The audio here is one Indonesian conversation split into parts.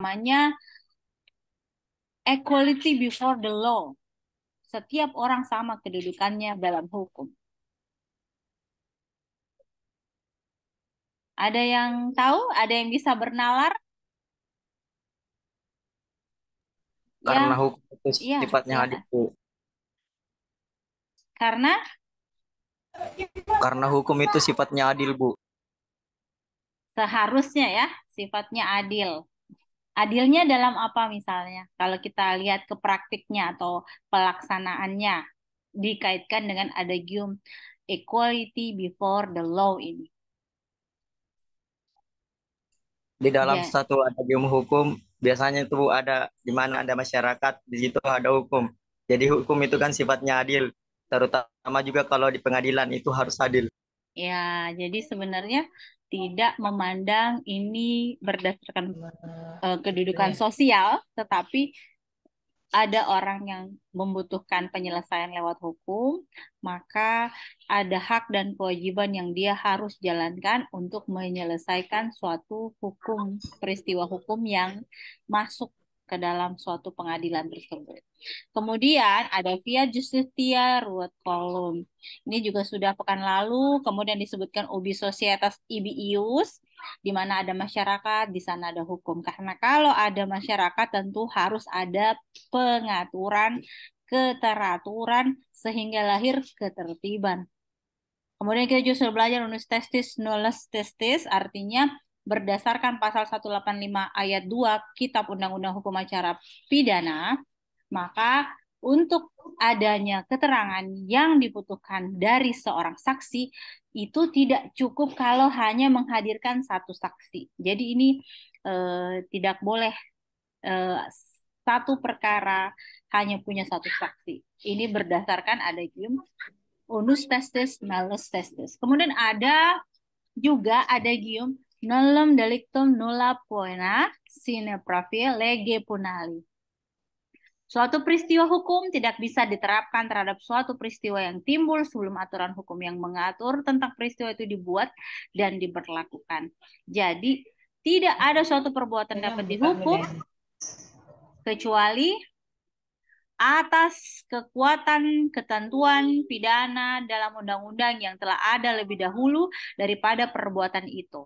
namanya equality before the law. Setiap orang sama kedudukannya dalam hukum. Ada yang tahu? Ada yang bisa bernalar? Karena Ya, hukum itu ya, sifatnya silakan. adil, Bu. Karena Karena hukum itu sifatnya adil, Bu. seharusnya ya sifatnya adil. Adilnya dalam apa misalnya? Kalau kita lihat ke praktiknya atau pelaksanaannya dikaitkan dengan adagium equality before the law ini. Di dalam Ya, satu adagium hukum, biasanya itu ada di mana ada masyarakat, di situ ada hukum. Jadi hukum itu kan sifatnya adil, terutama juga kalau di pengadilan itu harus adil. ya. Jadi sebenarnya tidak memandang ini berdasarkan eh, kedudukan sosial, tetapi ada orang yang membutuhkan penyelesaian lewat hukum, maka ada hak dan kewajiban yang dia harus jalankan untuk menyelesaikan suatu hukum, peristiwa hukum yang masuk ke dalam suatu pengadilan tersebut. Kemudian ada via justitia ruat column. Ini juga sudah pekan lalu, kemudian disebutkan ubi societas ibius, di mana ada masyarakat, di sana ada hukum. Karena kalau ada masyarakat tentu harus ada pengaturan, keteraturan, sehingga lahir ketertiban. Kemudian kita juga belajar unus testis nulles testis, artinya berdasarkan pasal 185 ayat 2 Kitab Undang-Undang Hukum Acara Pidana, maka untuk adanya keterangan yang dibutuhkan dari seorang saksi itu tidak cukup kalau hanya menghadirkan satu saksi. Jadi ini eh, tidak boleh eh, satu perkara hanya punya satu saksi. Ini berdasarkan adagium unus testis nullis testis. Kemudian ada juga adagium nullum delictum nulla poena sine pravia lege punali. Suatu peristiwa hukum tidak bisa diterapkan terhadap suatu peristiwa yang timbul sebelum aturan hukum yang mengatur tentang peristiwa itu dibuat dan diberlakukan. Jadi, tidak ada suatu perbuatan dapat dihukum kecuali atas kekuatan ketentuan pidana dalam undang-undang yang telah ada lebih dahulu daripada perbuatan itu.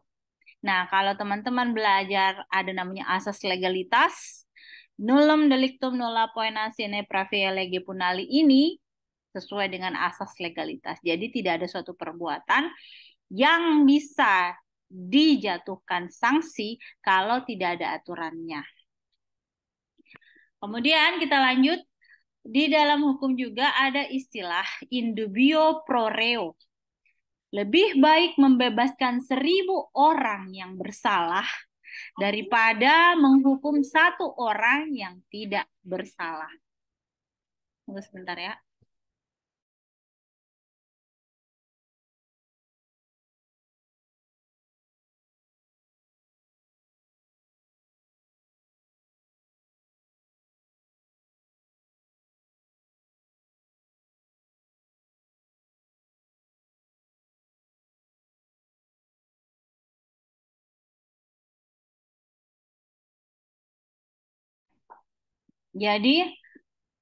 Nah, kalau teman-teman belajar ada namanya asas legalitas, nullum delictum nulla poena sine pravia lege punali ini sesuai dengan asas legalitas. Jadi tidak ada suatu perbuatan yang bisa dijatuhkan sanksi kalau tidak ada aturannya. Kemudian kita lanjut di dalam hukum juga ada istilah indubio pro reo. Lebih baik membebaskan seribu orang yang bersalah daripada menghukum satu orang yang tidak bersalah. Tunggu sebentar ya. Jadi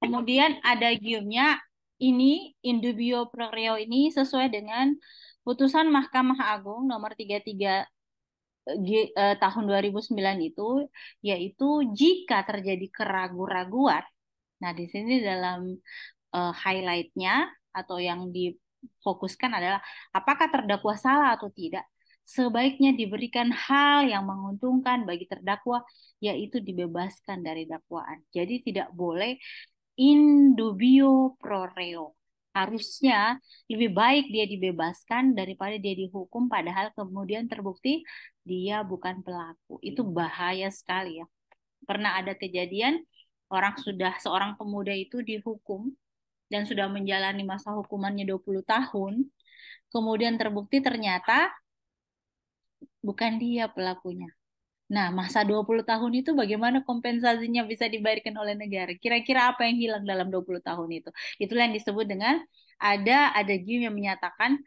kemudian ada giumnya ini indubio pro reo ini sesuai dengan putusan Mahkamah Agung nomor 33 G, eh, tahun 2009 itu yaitu jika terjadi keraguan-raguan. Nah, di sini dalam eh, highlightnya atau yang difokuskan adalah apakah terdakwa salah atau tidak. Sebaiknya diberikan hal yang menguntungkan bagi terdakwa, yaitu dibebaskan dari dakwaan. Jadi tidak boleh in dubio pro reo. Harusnya lebih baik dia dibebaskan daripada dia dihukum padahal kemudian terbukti dia bukan pelaku. Itu bahaya sekali ya. Pernah ada kejadian orang sudah seorang pemuda itu dihukum dan sudah menjalani masa hukumannya 20 tahun. Kemudian terbukti ternyata bukan dia pelakunya. Nah, masa 20 tahun itu bagaimana kompensasinya bisa dibayarkan oleh negara? Kira-kira apa yang hilang dalam 20 tahun itu? Itulah yang disebut dengan ada ada gium yang menyatakan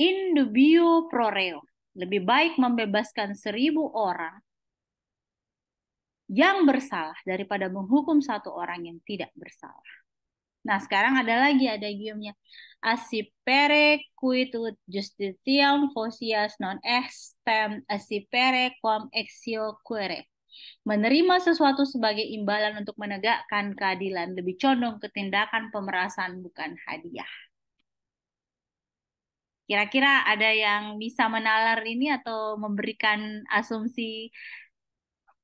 in dubio pro reo. Lebih baik membebaskan seribu orang yang bersalah daripada menghukum satu orang yang tidak bersalah. Nah, sekarang ada lagi ada giumnya. Asipere quid ut justitiam fosias non estem asipere quam exio quere. Menerima sesuatu sebagai imbalan untuk menegakkan keadilan lebih condong ke tindakan pemerasan bukan hadiah. Kira-kira ada yang bisa menalar ini atau memberikan asumsi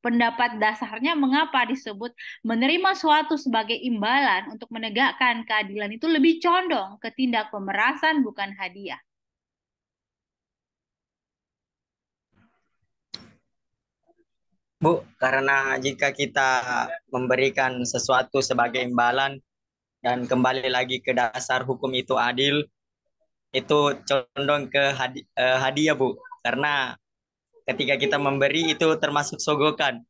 pendapat dasarnya mengapa disebut menerima suatu sebagai imbalan untuk menegakkan keadilan itu lebih condong ke tindak pemerasan bukan hadiah. Bu, karena jika kita memberikan sesuatu sebagai imbalan dan kembali lagi ke dasar hukum itu adil, itu condong ke uh, hadiah, Bu. Karena ketika kita memberi itu termasuk sogokan.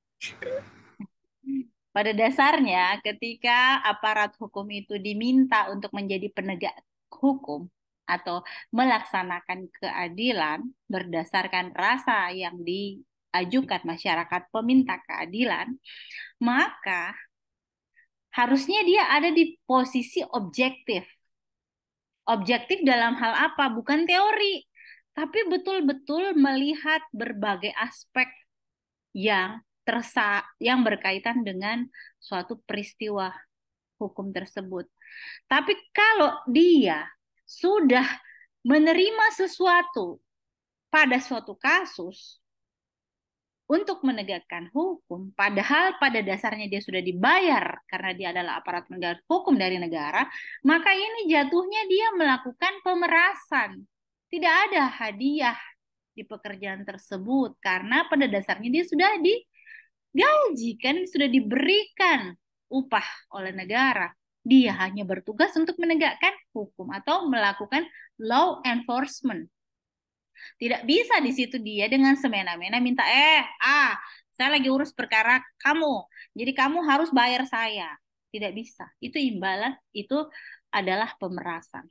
Pada dasarnya, ketika aparat hukum itu diminta untuk menjadi penegak hukum atau melaksanakan keadilan berdasarkan rasa yang di ajukan masyarakat peminta keadilan, maka harusnya dia ada di posisi objektif. Objektif dalam hal apa? Bukan teori, tapi betul-betul melihat berbagai aspek yang tersa yang berkaitan dengan suatu peristiwa hukum tersebut. Tapi kalau dia sudah menerima sesuatu pada suatu kasus, untuk menegakkan hukum, padahal pada dasarnya dia sudah dibayar karena dia adalah aparat penegak hukum dari negara, maka ini jatuhnya dia melakukan pemerasan. Tidak ada hadiah di pekerjaan tersebut karena pada dasarnya dia sudah digaji kan sudah diberikan upah oleh negara. Dia hanya bertugas untuk menegakkan hukum atau melakukan law enforcement tidak bisa di situ dia dengan semena-mena minta, eh, ah, saya lagi urus perkara kamu, jadi kamu harus bayar saya. Tidak bisa. Itu imbalan, itu adalah pemerasan.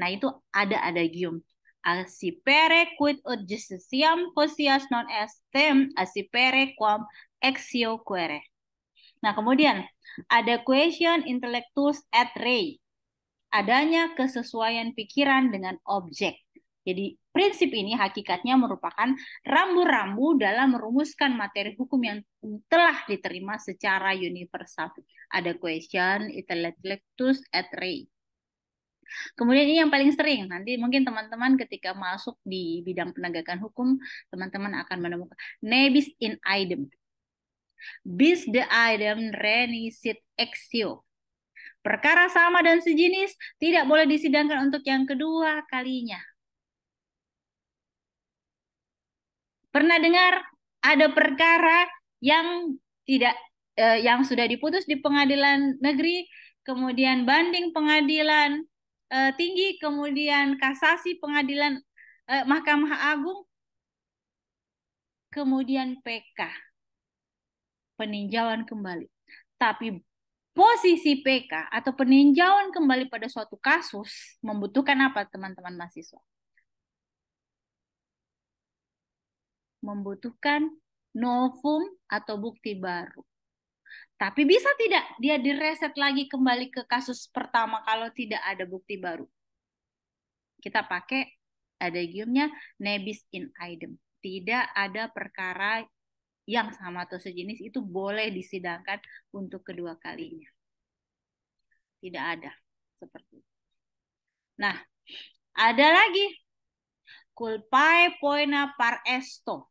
Nah, itu ada adagium. Asipere quid ut justitiam posias non estem asipere quam exio quere. Nah, kemudian ada question intellectus et rei. Adanya kesesuaian pikiran dengan objek. Jadi prinsip ini hakikatnya merupakan rambu-rambu dalam merumuskan materi hukum yang telah diterima secara universal. Ada question, intellectus, et rei. Kemudian ini yang paling sering, nanti mungkin teman-teman ketika masuk di bidang penegakan hukum, teman-teman akan menemukan nebis in idem. Bis the idem renisit exio. Perkara sama dan sejenis tidak boleh disidangkan untuk yang kedua kalinya. Pernah dengar ada perkara yang tidak eh, yang sudah diputus di pengadilan negeri, kemudian banding pengadilan eh, tinggi, kemudian kasasi pengadilan eh, Mahkamah Agung, kemudian PK peninjauan kembali. Tapi posisi PK atau peninjauan kembali pada suatu kasus membutuhkan apa teman-teman mahasiswa? membutuhkan novum atau bukti baru. Tapi bisa tidak dia direset lagi kembali ke kasus pertama kalau tidak ada bukti baru? Kita pakai adagiumnya nebis in idem. Tidak ada perkara yang sama atau sejenis itu boleh disidangkan untuk kedua kalinya. Tidak ada seperti itu. Nah, ada lagi culpae poena par esto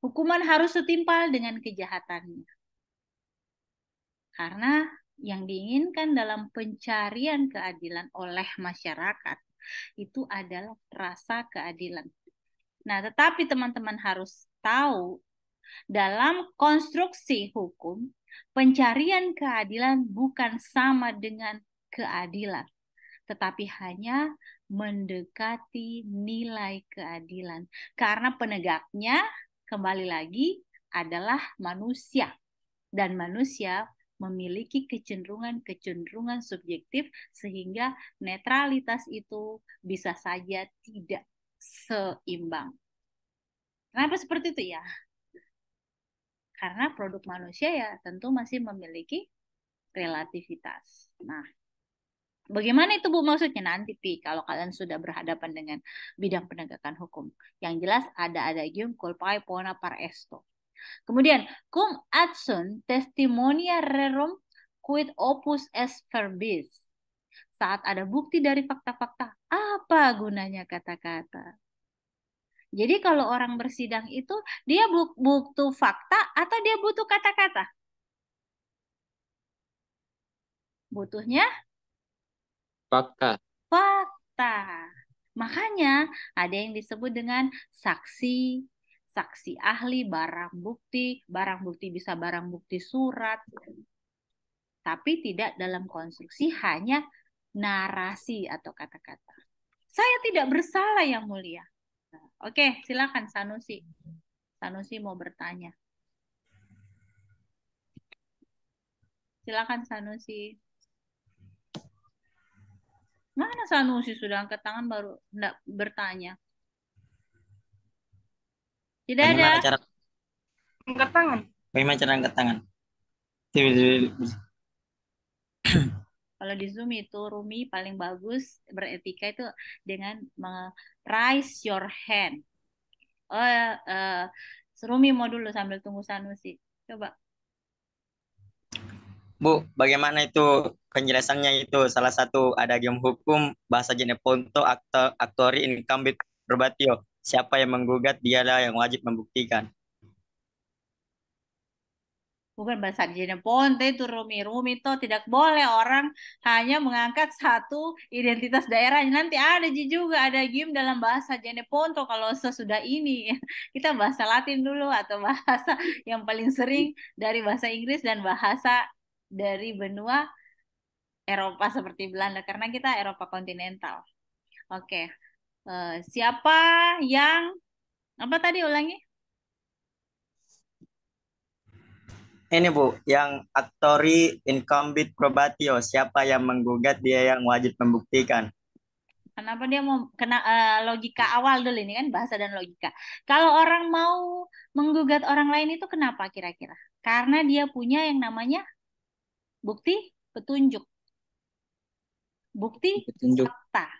Hukuman harus setimpal dengan kejahatannya. Karena yang diinginkan dalam pencarian keadilan oleh masyarakat itu adalah rasa keadilan. Nah, tetapi teman-teman harus tahu dalam konstruksi hukum, pencarian keadilan bukan sama dengan keadilan, tetapi hanya mendekati nilai keadilan. Karena penegaknya kembali lagi adalah manusia dan manusia memiliki kecenderungan-kecenderungan subjektif sehingga netralitas itu bisa saja tidak seimbang. Kenapa seperti itu ya? Karena produk manusia ya tentu masih memiliki relativitas. Nah, Bagaimana itu Bu maksudnya nanti Pi kalau kalian sudah berhadapan dengan bidang penegakan hukum. Yang jelas ada adagium culpae pona par esto. Kemudian cum adsun testimonia rerum quid opus est verbis. Saat ada bukti dari fakta-fakta, apa gunanya kata-kata? Jadi kalau orang bersidang itu dia butuh fakta atau dia butuh kata-kata? Butuhnya Fakta. Fakta. Makanya ada yang disebut dengan saksi, saksi ahli, barang bukti, barang bukti bisa barang bukti surat, tapi tidak dalam konstruksi hanya narasi atau kata-kata. Saya tidak bersalah yang mulia. Oke, silakan Sanusi. Sanusi mau bertanya. Silakan Sanusi. Mana Sanusi sudah angkat tangan baru bertanya? Tidak Bagaimana ada. Cara... Angkat tangan. Bagaimana cara angkat tangan? Kalau di Zoom itu Rumi paling bagus beretika itu dengan raise your hand. Oh, uh, Rumi mau dulu sambil tunggu Sanusi. Coba. Bu, bagaimana itu penjelasannya itu salah satu ada game hukum bahasa Jeneponto aktor aktori incumbent probatio. Siapa yang menggugat dialah yang wajib membuktikan. Bukan bahasa Jeneponto itu Rumi. Rumi itu tidak boleh orang hanya mengangkat satu identitas daerah. Nanti ada juga ada game dalam bahasa Jeneponto kalau sesudah ini. Kita bahasa Latin dulu atau bahasa yang paling sering dari bahasa Inggris dan bahasa dari benua Eropa seperti Belanda karena kita Eropa kontinental. Oke. Uh, siapa yang apa tadi ulangi? Ini Bu, yang aktori incumbent probatio, siapa yang menggugat dia yang wajib membuktikan. Kenapa dia mau kena uh, logika awal dulu ini kan bahasa dan logika. Kalau orang mau menggugat orang lain itu kenapa kira-kira? Karena dia punya yang namanya Bukti petunjuk. Bukti petunjuk. fakta.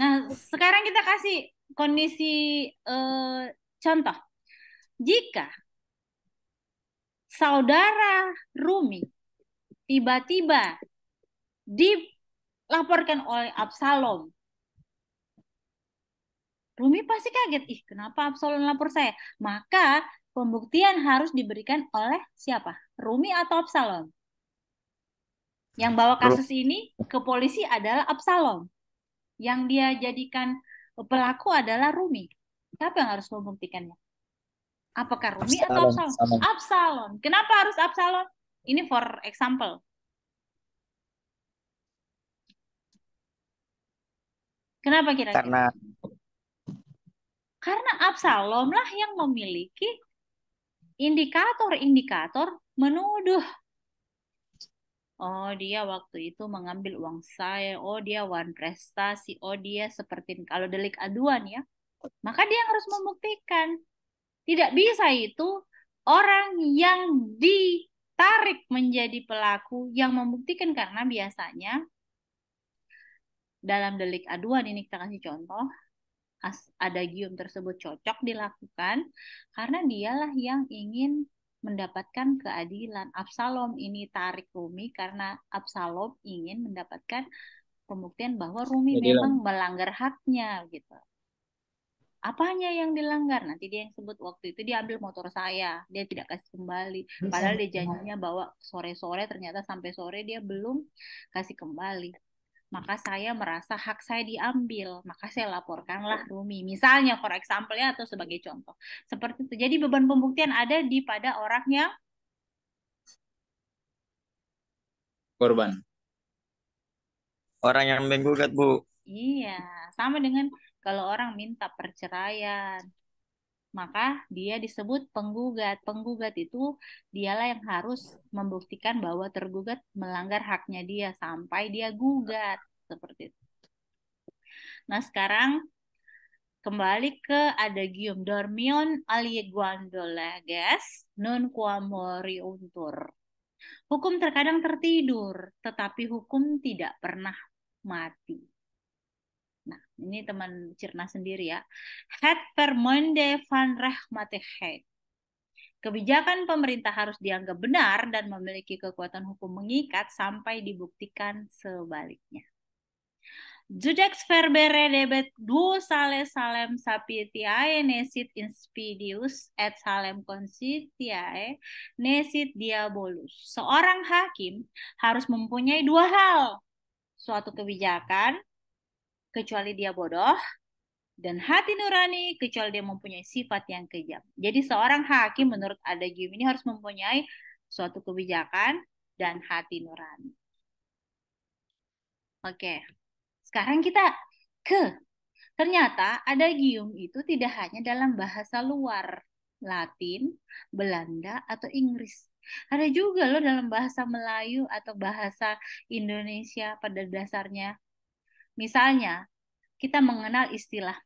Nah, sekarang kita kasih kondisi eh, contoh. Jika saudara Rumi tiba-tiba dilaporkan oleh Absalom Rumi pasti kaget, ih kenapa Absalom lapor saya? Maka pembuktian harus diberikan oleh siapa? Rumi atau Absalom? Yang bawa kasus ini ke polisi adalah Absalom. Yang dia jadikan pelaku adalah Rumi. Siapa yang harus membuktikannya? Apakah Rumi Absalom, atau Absalom? Absalom? Absalom. Kenapa harus Absalom? Ini for example. Kenapa kira-kira? Karena karena Absalom lah yang memiliki indikator-indikator menuduh. Oh, dia waktu itu mengambil uang saya. Oh, dia wan prestasi. Oh, dia seperti kalau delik aduan ya. Maka dia harus membuktikan. Tidak bisa itu orang yang ditarik menjadi pelaku yang membuktikan karena biasanya dalam delik aduan ini kita kasih contoh adagium tersebut cocok dilakukan karena dialah yang ingin mendapatkan keadilan. Absalom ini tarik Rumi karena Absalom ingin mendapatkan pembuktian bahwa Rumi Keadilan. memang melanggar haknya gitu. Apanya yang dilanggar? Nanti dia yang sebut waktu itu dia ambil motor saya, dia tidak kasih kembali. Padahal dia janjinya bahwa sore-sore ternyata sampai sore dia belum kasih kembali maka saya merasa hak saya diambil, maka saya laporkanlah Rumi. Misalnya, for example ya, atau sebagai contoh. Seperti itu. Jadi beban pembuktian ada di pada orang yang korban. Orang yang menggugat, Bu. Iya, sama dengan kalau orang minta perceraian, maka dia disebut penggugat. Penggugat itu dialah yang harus membuktikan bahwa tergugat melanggar haknya dia sampai dia gugat seperti itu. Nah, sekarang kembali ke ada Guillaume Dormion Guandolages non quam untur. Hukum terkadang tertidur, tetapi hukum tidak pernah mati. Ini teman cerna sendiri ya. Het vermoende van rechtmatigheid. Kebijakan pemerintah harus dianggap benar dan memiliki kekuatan hukum mengikat sampai dibuktikan sebaliknya. Judex verbere debet duo sale salem sapitiae nesit inspidius et salem consitiae nesit diabolus. Seorang hakim harus mempunyai dua hal. Suatu kebijakan, kecuali dia bodoh, dan hati nurani kecuali dia mempunyai sifat yang kejam. Jadi seorang hakim menurut Adagium ini harus mempunyai suatu kebijakan dan hati nurani. Oke, sekarang kita ke ternyata Adagium itu tidak hanya dalam bahasa luar Latin, Belanda, atau Inggris. Ada juga loh dalam bahasa Melayu atau bahasa Indonesia pada dasarnya. Misalnya, kita mengenal istilah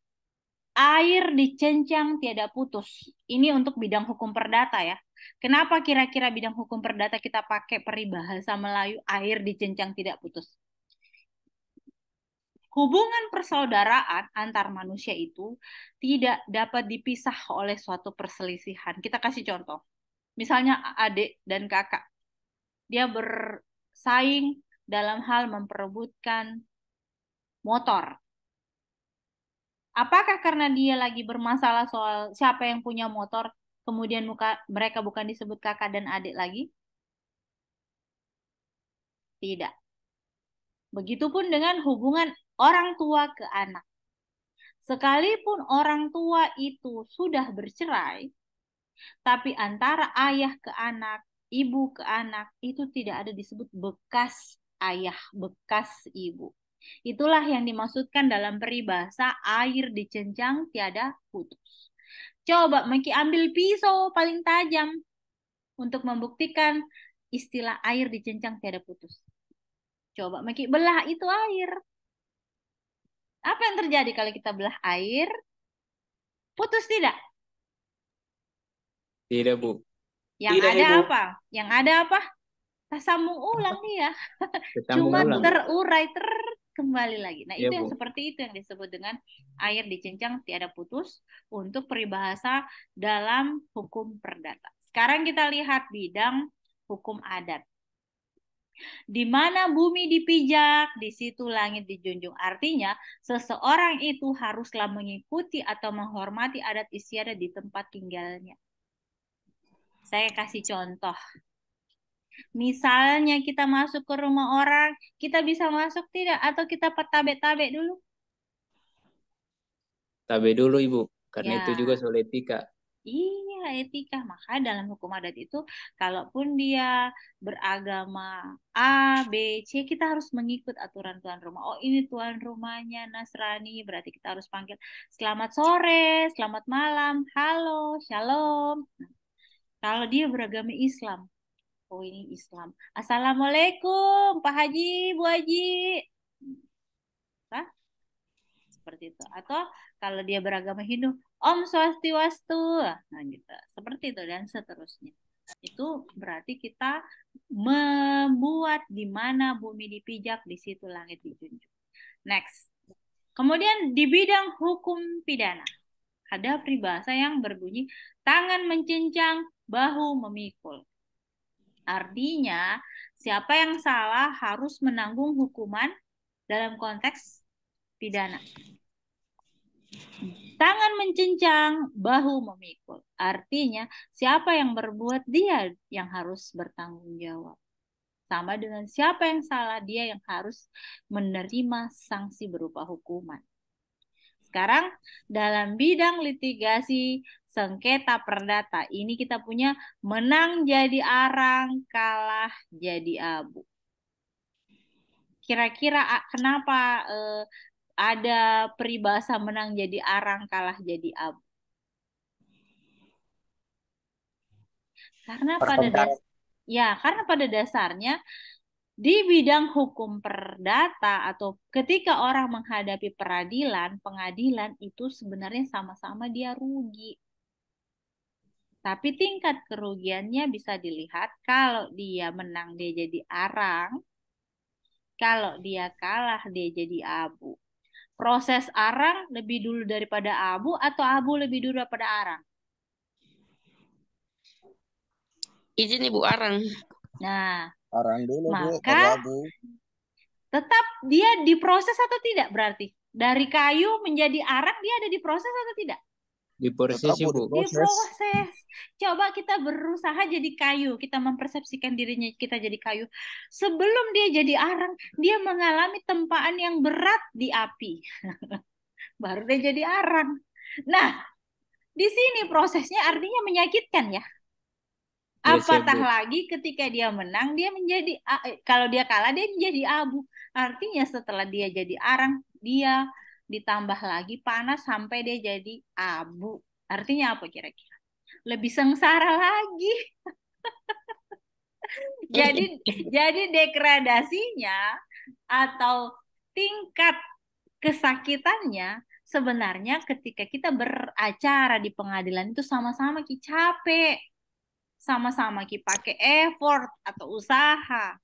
air dicencang tiada putus. Ini untuk bidang hukum perdata ya. Kenapa kira-kira bidang hukum perdata kita pakai peribahasa Melayu air dicencang tidak putus? Hubungan persaudaraan antar manusia itu tidak dapat dipisah oleh suatu perselisihan. Kita kasih contoh. Misalnya adik dan kakak. Dia bersaing dalam hal memperebutkan motor Apakah karena dia lagi bermasalah soal siapa yang punya motor, kemudian muka, mereka bukan disebut kakak dan adik lagi? Tidak. Begitupun dengan hubungan orang tua ke anak. Sekalipun orang tua itu sudah bercerai, tapi antara ayah ke anak, ibu ke anak, itu tidak ada disebut bekas ayah, bekas ibu. Itulah yang dimaksudkan dalam peribahasa air dicencang tiada putus. Coba Meki ambil pisau paling tajam untuk membuktikan istilah air dicencang tiada putus. Coba Meki belah itu air. Apa yang terjadi kalau kita belah air? Putus tidak? Tidak, Bu. Yang tidak, ada Ibu. apa? Yang ada apa? Tak sambung ulang dia. Cuma ulang. terurai ter kembali lagi. Nah, ya, itu Bu. yang seperti itu yang disebut dengan air dicencang tiada putus untuk peribahasa dalam hukum perdata. Sekarang kita lihat bidang hukum adat. Di mana bumi dipijak, di situ langit dijunjung. Artinya, seseorang itu haruslah mengikuti atau menghormati adat istiadat di tempat tinggalnya. Saya kasih contoh. Misalnya kita masuk ke rumah orang, kita bisa masuk tidak? Atau kita tabe-tabe dulu? Tabe dulu Ibu, karena ya. itu juga soal etika. Iya, etika. Maka dalam hukum adat itu, kalaupun dia beragama A, B, C, kita harus mengikut aturan tuan rumah. Oh, ini tuan rumahnya Nasrani, berarti kita harus panggil selamat sore, selamat malam, halo, shalom. Nah, kalau dia beragama Islam, oh ini Islam. Assalamualaikum Pak Haji, Bu Haji. Hah? Seperti itu. Atau kalau dia beragama Hindu, Om Swastiwastu. Nah gitu. Seperti itu dan seterusnya. Itu berarti kita membuat di mana bumi dipijak, di situ langit dijunjung. Next. Kemudian di bidang hukum pidana ada peribahasa yang berbunyi tangan mencincang, bahu memikul. Artinya, siapa yang salah harus menanggung hukuman dalam konteks pidana. Tangan mencincang, bahu memikul. Artinya, siapa yang berbuat dia yang harus bertanggung jawab. Sama dengan siapa yang salah, dia yang harus menerima sanksi berupa hukuman. Sekarang dalam bidang litigasi sengketa perdata ini kita punya menang jadi arang, kalah jadi abu. Kira-kira kenapa eh, ada peribahasa menang jadi arang, kalah jadi abu? Karena pada das ya, karena pada dasarnya di bidang hukum perdata atau ketika orang menghadapi peradilan, pengadilan itu sebenarnya sama-sama dia rugi. Tapi tingkat kerugiannya bisa dilihat kalau dia menang dia jadi arang, kalau dia kalah dia jadi abu. Proses arang lebih dulu daripada abu atau abu lebih dulu daripada arang? Izin Ibu arang. Nah, Arang dulu, Bu. Maka- abu. tetap dia diproses atau tidak berarti? Dari kayu menjadi arang dia ada diproses atau tidak? Diproses Bu. Diproses. Coba kita berusaha jadi kayu, kita mempersepsikan dirinya kita jadi kayu. Sebelum dia jadi arang, dia mengalami tempaan yang berat di api. Baru dia jadi arang. Nah, di sini prosesnya artinya menyakitkan ya. Yes, ya, Apatah Bu. lagi ketika dia menang, dia menjadi eh, kalau dia kalah dia menjadi abu. Artinya setelah dia jadi arang, dia ditambah lagi panas sampai dia jadi abu. Artinya apa kira-kira? Lebih sengsara lagi. Jadi jadi degradasinya atau tingkat kesakitannya sebenarnya ketika kita beracara di pengadilan itu sama-sama capek sama-sama ki pakai effort atau usaha.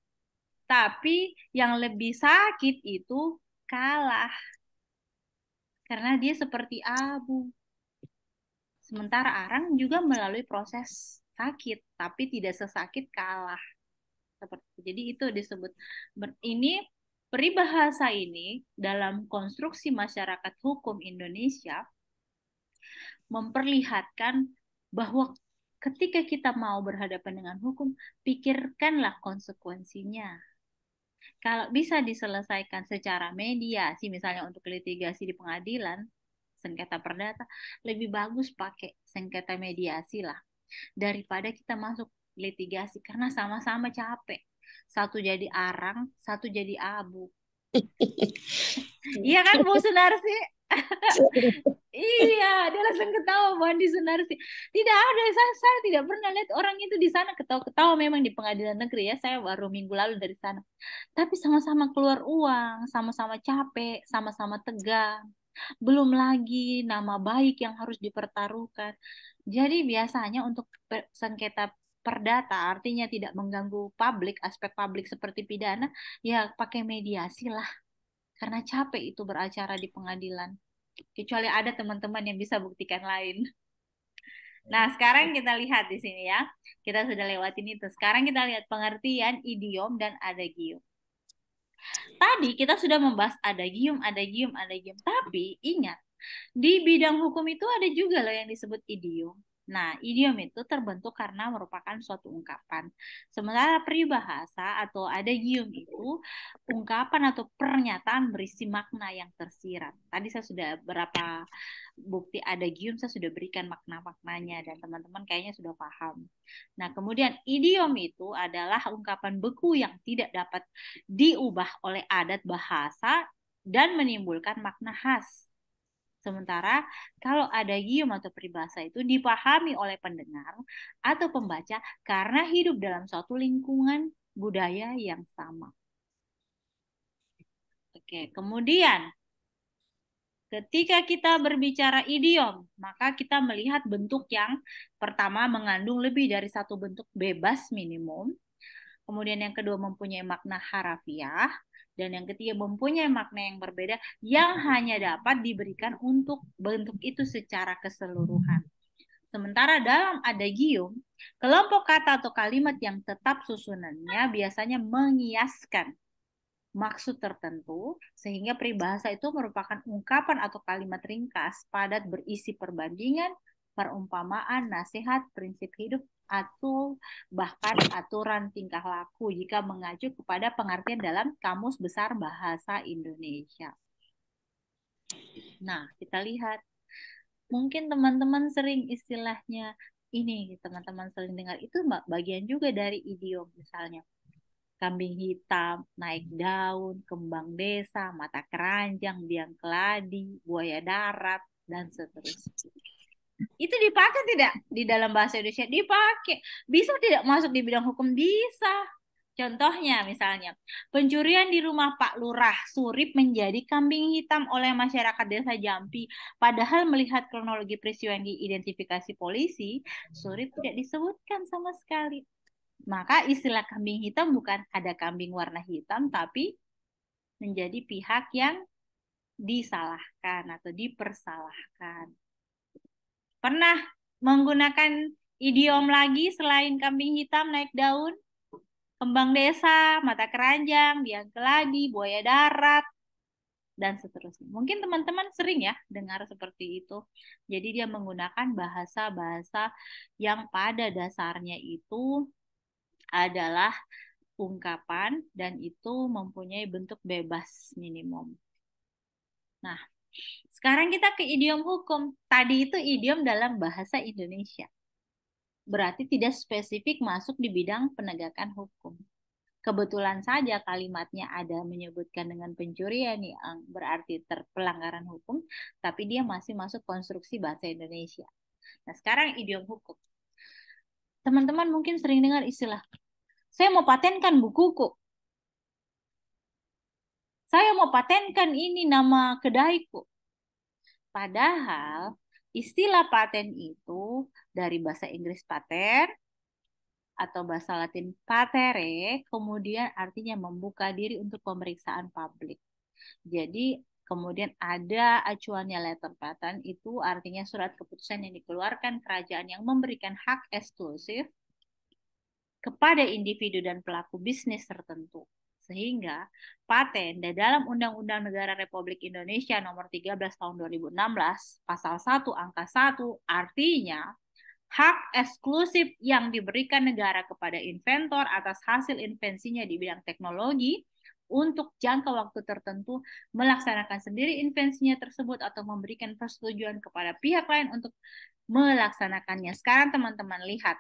Tapi yang lebih sakit itu kalah. Karena dia seperti abu. Sementara arang juga melalui proses sakit, tapi tidak sesakit kalah. Seperti itu. Jadi itu disebut ini peribahasa ini dalam konstruksi masyarakat hukum Indonesia memperlihatkan bahwa ketika kita mau berhadapan dengan hukum, pikirkanlah konsekuensinya. Kalau bisa diselesaikan secara mediasi, misalnya untuk litigasi di pengadilan, sengketa perdata, lebih bagus pakai sengketa mediasi lah. Daripada kita masuk litigasi, karena sama-sama capek. Satu jadi arang, satu jadi abu. Iya kan Bu Sunarsi? Iya, dia langsung ketawa Mandi Sunarsi. Tidak ada, saya, saya tidak pernah lihat orang itu di sana ketawa-ketawa memang di pengadilan negeri ya. Saya baru minggu lalu dari sana. Tapi sama-sama keluar uang, sama-sama capek, sama-sama tegang. Belum lagi nama baik yang harus dipertaruhkan. Jadi biasanya untuk sengketa perdata artinya tidak mengganggu publik, aspek publik seperti pidana, ya pakai mediasi lah. Karena capek itu beracara di pengadilan. Kecuali ada teman-teman yang bisa buktikan lain. Nah, sekarang kita lihat di sini ya. Kita sudah lewatin itu. Sekarang kita lihat pengertian idiom dan adagium. Tadi kita sudah membahas adagium, adagium, adagium. Tapi ingat, di bidang hukum itu ada juga loh yang disebut idiom. Nah, idiom itu terbentuk karena merupakan suatu ungkapan. Sementara peribahasa atau adagium itu ungkapan atau pernyataan berisi makna yang tersirat. Tadi saya sudah berapa bukti adagium saya sudah berikan makna-maknanya dan teman-teman kayaknya sudah paham. Nah, kemudian idiom itu adalah ungkapan beku yang tidak dapat diubah oleh adat bahasa dan menimbulkan makna khas. Sementara kalau adagium atau peribahasa itu dipahami oleh pendengar atau pembaca karena hidup dalam suatu lingkungan budaya yang sama. Oke, kemudian ketika kita berbicara idiom, maka kita melihat bentuk yang pertama mengandung lebih dari satu bentuk bebas minimum. Kemudian yang kedua mempunyai makna harafiah dan yang ketiga mempunyai makna yang berbeda yang hanya dapat diberikan untuk bentuk itu secara keseluruhan. Sementara dalam adagium, kelompok kata atau kalimat yang tetap susunannya biasanya mengiaskan maksud tertentu sehingga peribahasa itu merupakan ungkapan atau kalimat ringkas padat berisi perbandingan, perumpamaan, nasihat, prinsip hidup atau bahkan aturan tingkah laku jika mengacu kepada pengertian dalam Kamus Besar Bahasa Indonesia. Nah, kita lihat mungkin teman-teman sering istilahnya ini teman-teman sering dengar itu bagian juga dari idiom misalnya kambing hitam, naik daun, kembang desa, mata keranjang, biang keladi, buaya darat, dan seterusnya. Itu dipakai tidak di dalam bahasa Indonesia? Dipakai. Bisa tidak masuk di bidang hukum? Bisa. Contohnya misalnya, pencurian di rumah Pak Lurah Surip menjadi kambing hitam oleh masyarakat desa Jampi. Padahal melihat kronologi peristiwa yang diidentifikasi polisi, Surip tidak disebutkan sama sekali. Maka istilah kambing hitam bukan ada kambing warna hitam, tapi menjadi pihak yang disalahkan atau dipersalahkan. Pernah menggunakan idiom lagi selain kambing hitam naik daun? kembang desa, mata keranjang, biang keladi, buaya darat, dan seterusnya. Mungkin teman-teman sering ya dengar seperti itu. Jadi dia menggunakan bahasa-bahasa yang pada dasarnya itu adalah ungkapan dan itu mempunyai bentuk bebas minimum. Nah, sekarang kita ke idiom hukum. Tadi itu idiom dalam bahasa Indonesia berarti tidak spesifik masuk di bidang penegakan hukum. Kebetulan saja kalimatnya ada menyebutkan dengan pencurian yang berarti terpelanggaran hukum, tapi dia masih masuk konstruksi bahasa Indonesia. Nah, sekarang idiom hukum. Teman-teman mungkin sering dengar istilah, saya mau patenkan bukuku. Saya mau patenkan ini nama kedaiku. Padahal Istilah paten itu dari bahasa Inggris pater atau bahasa Latin patere, kemudian artinya membuka diri untuk pemeriksaan publik. Jadi kemudian ada acuannya letter patent itu artinya surat keputusan yang dikeluarkan kerajaan yang memberikan hak eksklusif kepada individu dan pelaku bisnis tertentu. Sehingga paten dan dalam Undang-Undang Negara Republik Indonesia nomor 13 tahun 2016 pasal 1 angka 1 artinya hak eksklusif yang diberikan negara kepada inventor atas hasil invensinya di bidang teknologi untuk jangka waktu tertentu melaksanakan sendiri invensinya tersebut atau memberikan persetujuan kepada pihak lain untuk melaksanakannya. Sekarang teman-teman lihat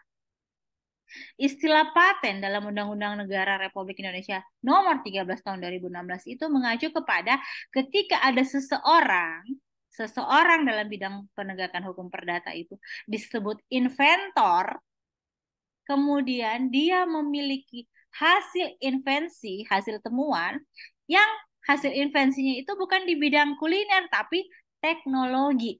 Istilah paten dalam Undang-Undang Negara Republik Indonesia nomor 13 tahun 2016 itu mengacu kepada ketika ada seseorang seseorang dalam bidang penegakan hukum perdata itu disebut inventor kemudian dia memiliki hasil invensi, hasil temuan yang hasil invensinya itu bukan di bidang kuliner tapi teknologi.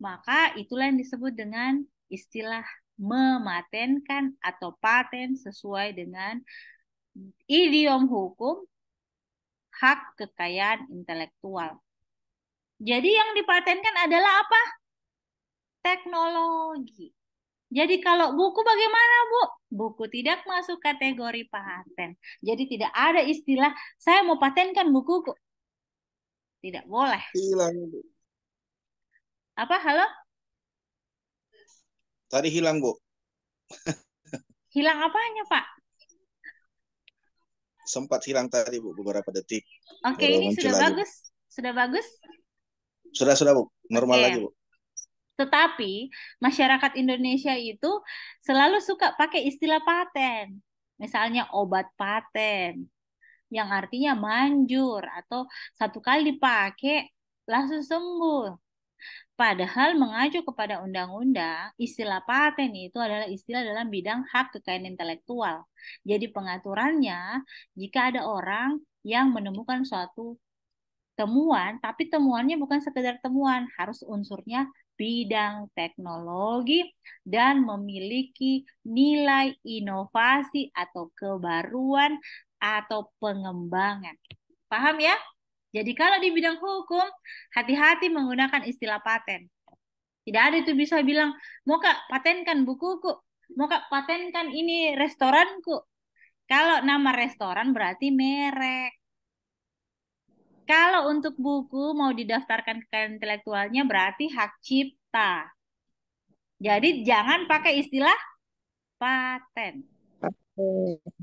Maka itulah yang disebut dengan istilah mematenkan atau paten sesuai dengan idiom hukum hak kekayaan intelektual. Jadi yang dipatenkan adalah apa? Teknologi. Jadi kalau buku bagaimana Bu? Buku tidak masuk kategori paten. Jadi tidak ada istilah saya mau patenkan bukuku. Tidak boleh. Hilang. Apa? Halo? Tadi hilang, Bu. hilang apanya, Pak? Sempat hilang tadi, Bu, beberapa detik. Oke, ini sudah lagi. bagus. Sudah bagus? Sudah, sudah, Bu. Normal Oke. lagi, Bu. Tetapi masyarakat Indonesia itu selalu suka pakai istilah paten. Misalnya obat paten yang artinya manjur atau satu kali dipakai langsung sembuh. Padahal mengacu kepada undang-undang, istilah paten itu adalah istilah dalam bidang hak kekayaan intelektual. Jadi pengaturannya, jika ada orang yang menemukan suatu temuan, tapi temuannya bukan sekedar temuan, harus unsurnya bidang teknologi dan memiliki nilai inovasi atau kebaruan atau pengembangan. Paham ya? Jadi kalau di bidang hukum, hati-hati menggunakan istilah paten. Tidak ada itu bisa bilang, mau kak patenkan bukuku, mau kak patenkan ini restoranku. Kalau nama restoran berarti merek. Kalau untuk buku mau didaftarkan kekayaan intelektualnya berarti hak cipta. Jadi jangan pakai istilah paten.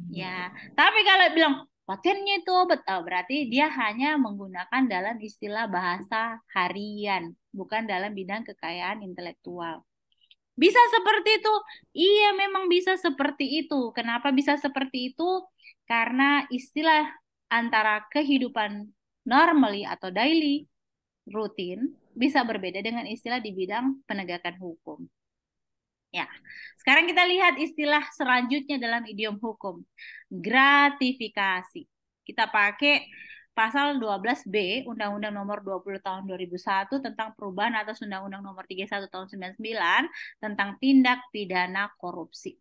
Ya, tapi kalau bilang Patennya itu betul, berarti dia hanya menggunakan dalam istilah bahasa harian, bukan dalam bidang kekayaan intelektual. Bisa seperti itu? Iya, memang bisa seperti itu. Kenapa bisa seperti itu? Karena istilah antara kehidupan normally atau daily, rutin, bisa berbeda dengan istilah di bidang penegakan hukum. Ya, sekarang kita lihat istilah selanjutnya dalam idiom hukum. Gratifikasi. Kita pakai pasal 12B Undang-Undang Nomor 20 Tahun 2001 tentang perubahan atas Undang-Undang Nomor 31 Tahun 99 tentang tindak pidana korupsi.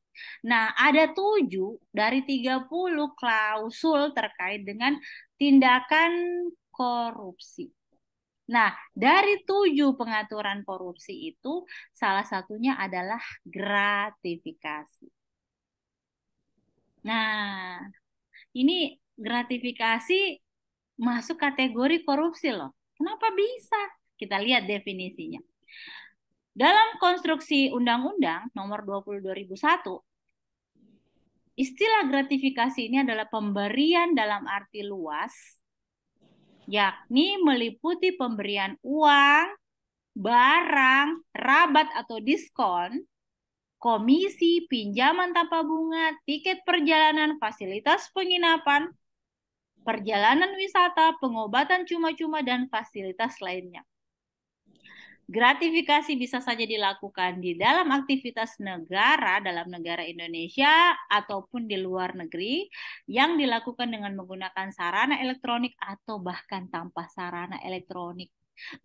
Nah, ada tujuh dari 30 klausul terkait dengan tindakan korupsi. Nah, dari tujuh pengaturan korupsi itu, salah satunya adalah gratifikasi. Nah, ini gratifikasi masuk kategori korupsi loh. Kenapa bisa? Kita lihat definisinya. Dalam konstruksi Undang-Undang Nomor 20 2001, istilah gratifikasi ini adalah pemberian dalam arti luas, yakni meliputi pemberian uang, barang, rabat atau diskon, komisi, pinjaman tanpa bunga, tiket perjalanan, fasilitas penginapan, perjalanan wisata, pengobatan cuma-cuma, dan fasilitas lainnya. Gratifikasi bisa saja dilakukan di dalam aktivitas negara dalam negara Indonesia ataupun di luar negeri yang dilakukan dengan menggunakan sarana elektronik atau bahkan tanpa sarana elektronik.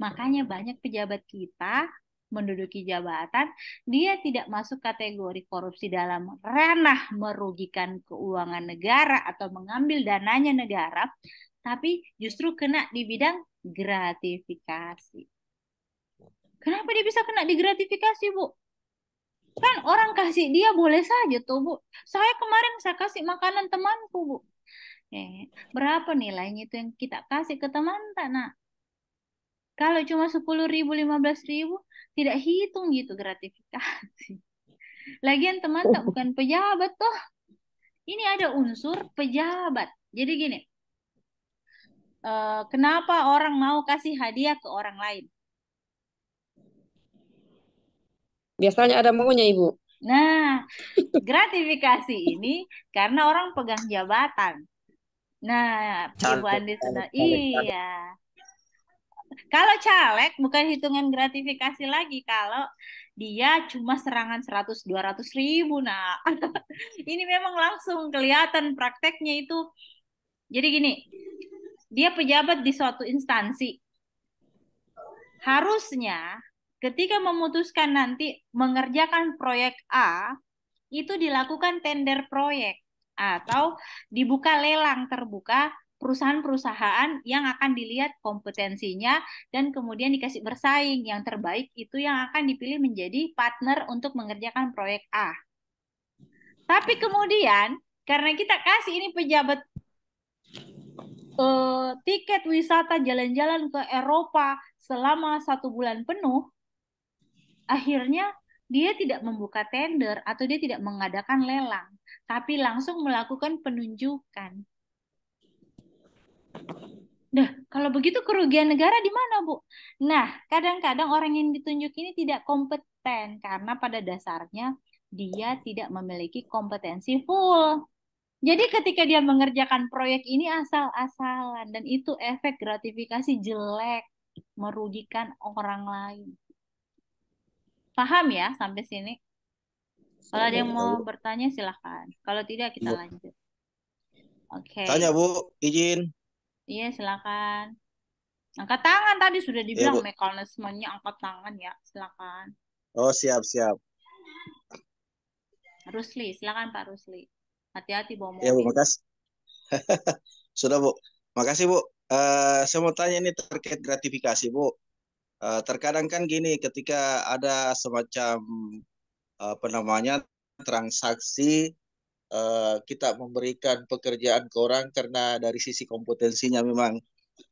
Makanya banyak pejabat kita menduduki jabatan, dia tidak masuk kategori korupsi dalam ranah merugikan keuangan negara atau mengambil dananya negara, tapi justru kena di bidang gratifikasi. Kenapa dia bisa kena di gratifikasi, Bu? Kan orang kasih dia boleh saja tuh, Bu. Saya kemarin saya kasih makanan temanku, Bu. Eh, berapa nilainya itu yang kita kasih ke teman tak, nak? Kalau cuma 10 ribu, 15 ribu, tidak hitung gitu gratifikasi. Lagian teman tak bukan pejabat toh. Ini ada unsur pejabat. Jadi gini, uh, kenapa orang mau kasih hadiah ke orang lain? Biasanya ada maunya ibu. Nah, gratifikasi ini karena orang pegang jabatan. Nah, Ibu Andi sudah iya. Kalau caleg bukan hitungan gratifikasi lagi kalau dia cuma serangan 100 200 ribu. Nah, ini memang langsung kelihatan prakteknya itu. Jadi gini, dia pejabat di suatu instansi. Harusnya ketika memutuskan nanti mengerjakan proyek A, itu dilakukan tender proyek atau dibuka lelang terbuka perusahaan-perusahaan yang akan dilihat kompetensinya dan kemudian dikasih bersaing. Yang terbaik itu yang akan dipilih menjadi partner untuk mengerjakan proyek A. Tapi kemudian karena kita kasih ini pejabat uh, tiket wisata jalan-jalan ke Eropa selama satu bulan penuh, akhirnya dia tidak membuka tender atau dia tidak mengadakan lelang, tapi langsung melakukan penunjukan. Nah, kalau begitu kerugian negara di mana, Bu? Nah, kadang-kadang orang yang ditunjuk ini tidak kompeten karena pada dasarnya dia tidak memiliki kompetensi full. Jadi ketika dia mengerjakan proyek ini asal-asalan dan itu efek gratifikasi jelek, merugikan orang lain. Paham ya sampai sini? Kalau ada yang mau bertanya silahkan. Kalau tidak kita lanjut. Oke. Okay. Tanya Bu, izin. Iya, silakan. Angkat tangan tadi sudah iya, dibilang ya, mekanismenya angkat tangan ya, silakan. Oh, siap, siap. Rusli, silakan Pak Rusli. Hati-hati bawa mobil. Ya, Bu, makasih. sudah, Bu. Makasih, Bu. Uh, saya mau tanya ini terkait gratifikasi, Bu. Uh, terkadang kan gini, ketika ada semacam apa namanya transaksi Eh, kita memberikan pekerjaan ke orang karena dari sisi kompetensinya memang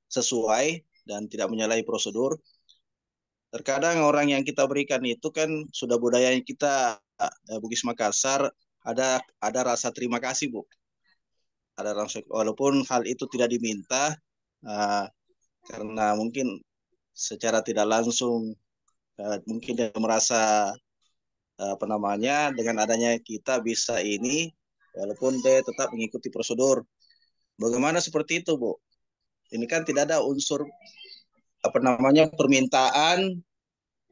sesuai dan tidak menyalahi prosedur. Terkadang orang yang kita berikan itu kan sudah budaya kita uh, Bugis Makassar ada ada rasa terima kasih bu. Ada rasa walaupun hal itu tidak diminta uh, karena mungkin secara tidak langsung uh, mungkin dia merasa apa namanya dengan adanya kita bisa ini walaupun dia tetap mengikuti prosedur. Bagaimana seperti itu, Bu? Ini kan tidak ada unsur apa namanya permintaan,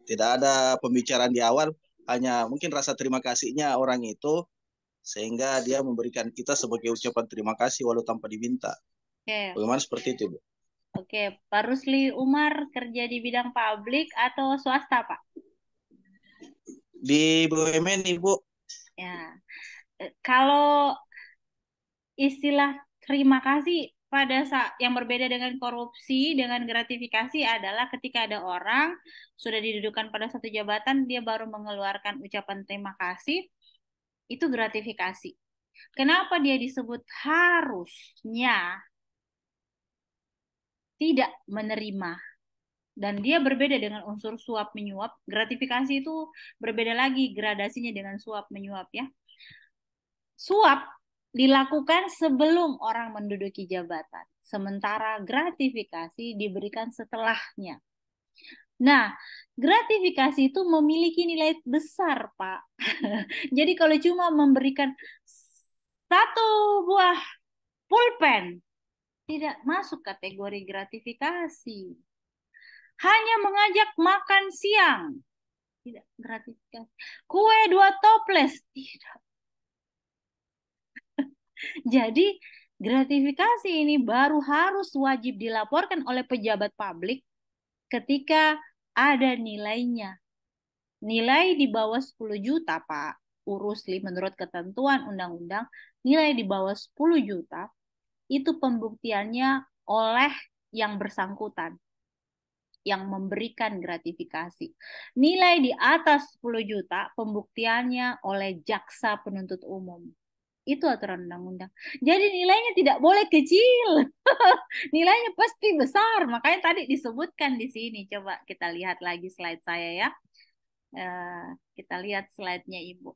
tidak ada pembicaraan di awal. hanya mungkin rasa terima kasihnya orang itu sehingga dia memberikan kita sebagai ucapan terima kasih walau tanpa diminta. Oke, Bagaimana seperti itu, Bu? Oke. Pak Rusli Umar kerja di bidang publik atau swasta, Pak? Di BUMN, Ibu, Ya. Kalau istilah terima kasih pada saat yang berbeda dengan korupsi, dengan gratifikasi adalah ketika ada orang sudah didudukan pada satu jabatan, dia baru mengeluarkan ucapan terima kasih, itu gratifikasi. Kenapa dia disebut harusnya tidak menerima? Dan dia berbeda dengan unsur suap menyuap. Gratifikasi itu berbeda lagi gradasinya dengan suap menyuap ya. Suap dilakukan sebelum orang menduduki jabatan, sementara gratifikasi diberikan setelahnya. Nah, gratifikasi itu memiliki nilai besar, Pak. Jadi kalau cuma memberikan satu buah pulpen, tidak masuk kategori gratifikasi. Hanya mengajak makan siang, tidak gratifikasi. Kue dua toples, tidak jadi gratifikasi ini baru harus wajib dilaporkan oleh pejabat publik ketika ada nilainya. Nilai di bawah 10 juta, Pak. Urusli menurut ketentuan undang-undang, nilai di bawah 10 juta itu pembuktiannya oleh yang bersangkutan yang memberikan gratifikasi. Nilai di atas 10 juta pembuktiannya oleh jaksa penuntut umum. Itu aturan undang-undang. Jadi nilainya tidak boleh kecil. nilainya pasti besar. Makanya tadi disebutkan di sini. Coba kita lihat lagi slide saya ya. Uh, kita lihat slide-nya Ibu.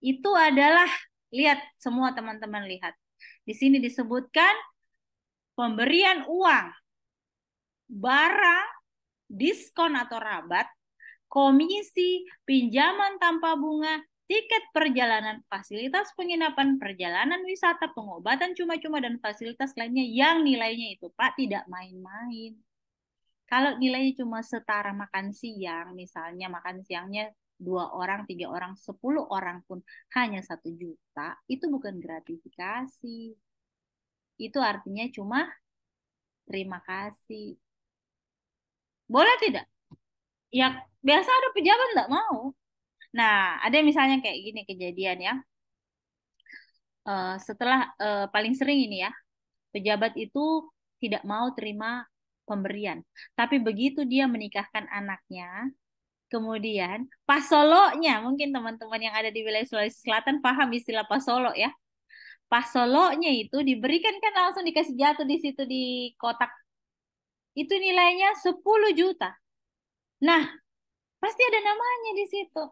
Itu adalah, lihat semua teman-teman lihat. Di sini disebutkan pemberian uang, barang, diskon atau rabat, komisi, pinjaman tanpa bunga, tiket perjalanan, fasilitas penginapan, perjalanan wisata, pengobatan cuma-cuma, dan fasilitas lainnya yang nilainya itu, Pak, tidak main-main. Kalau nilainya cuma setara makan siang, misalnya makan siangnya dua orang, tiga orang, sepuluh orang pun hanya satu juta, itu bukan gratifikasi. Itu artinya cuma terima kasih. Boleh tidak? Ya, biasa ada pejabat nggak mau. Nah, ada misalnya kayak gini kejadian ya. Uh, setelah uh, paling sering ini ya, pejabat itu tidak mau terima pemberian. Tapi begitu dia menikahkan anaknya, kemudian pasolonya, mungkin teman-teman yang ada di wilayah Sulawesi Selatan paham istilah pasolo ya. Pasolonya itu diberikan kan langsung dikasih jatuh di situ di kotak. Itu nilainya 10 juta. Nah, pasti ada namanya di situ.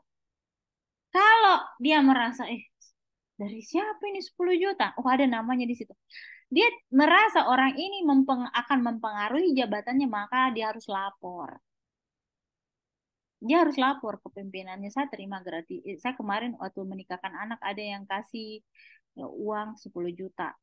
Kalau dia merasa, eh dari siapa ini 10 juta? Oh ada namanya di situ. Dia merasa orang ini mempeng akan mempengaruhi jabatannya, maka dia harus lapor. Dia harus lapor ke pimpinannya. Saya terima gratis. Eh, saya kemarin waktu menikahkan anak ada yang kasih ya, uang 10 juta.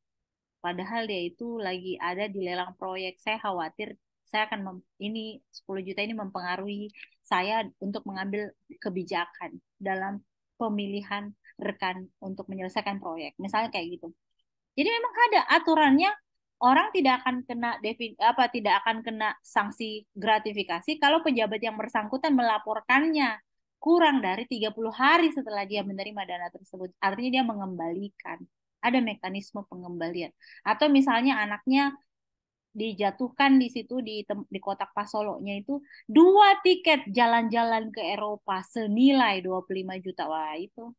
Padahal dia itu lagi ada di lelang proyek. Saya khawatir saya akan mem, ini 10 juta ini mempengaruhi saya untuk mengambil kebijakan dalam pemilihan rekan untuk menyelesaikan proyek. Misalnya kayak gitu. Jadi memang ada aturannya orang tidak akan kena devi, apa tidak akan kena sanksi gratifikasi kalau pejabat yang bersangkutan melaporkannya kurang dari 30 hari setelah dia menerima dana tersebut. Artinya dia mengembalikan. Ada mekanisme pengembalian. Atau misalnya anaknya dijatuhkan di situ di di kotak pasolonya itu dua tiket jalan-jalan ke Eropa senilai 25 juta. Wah, itu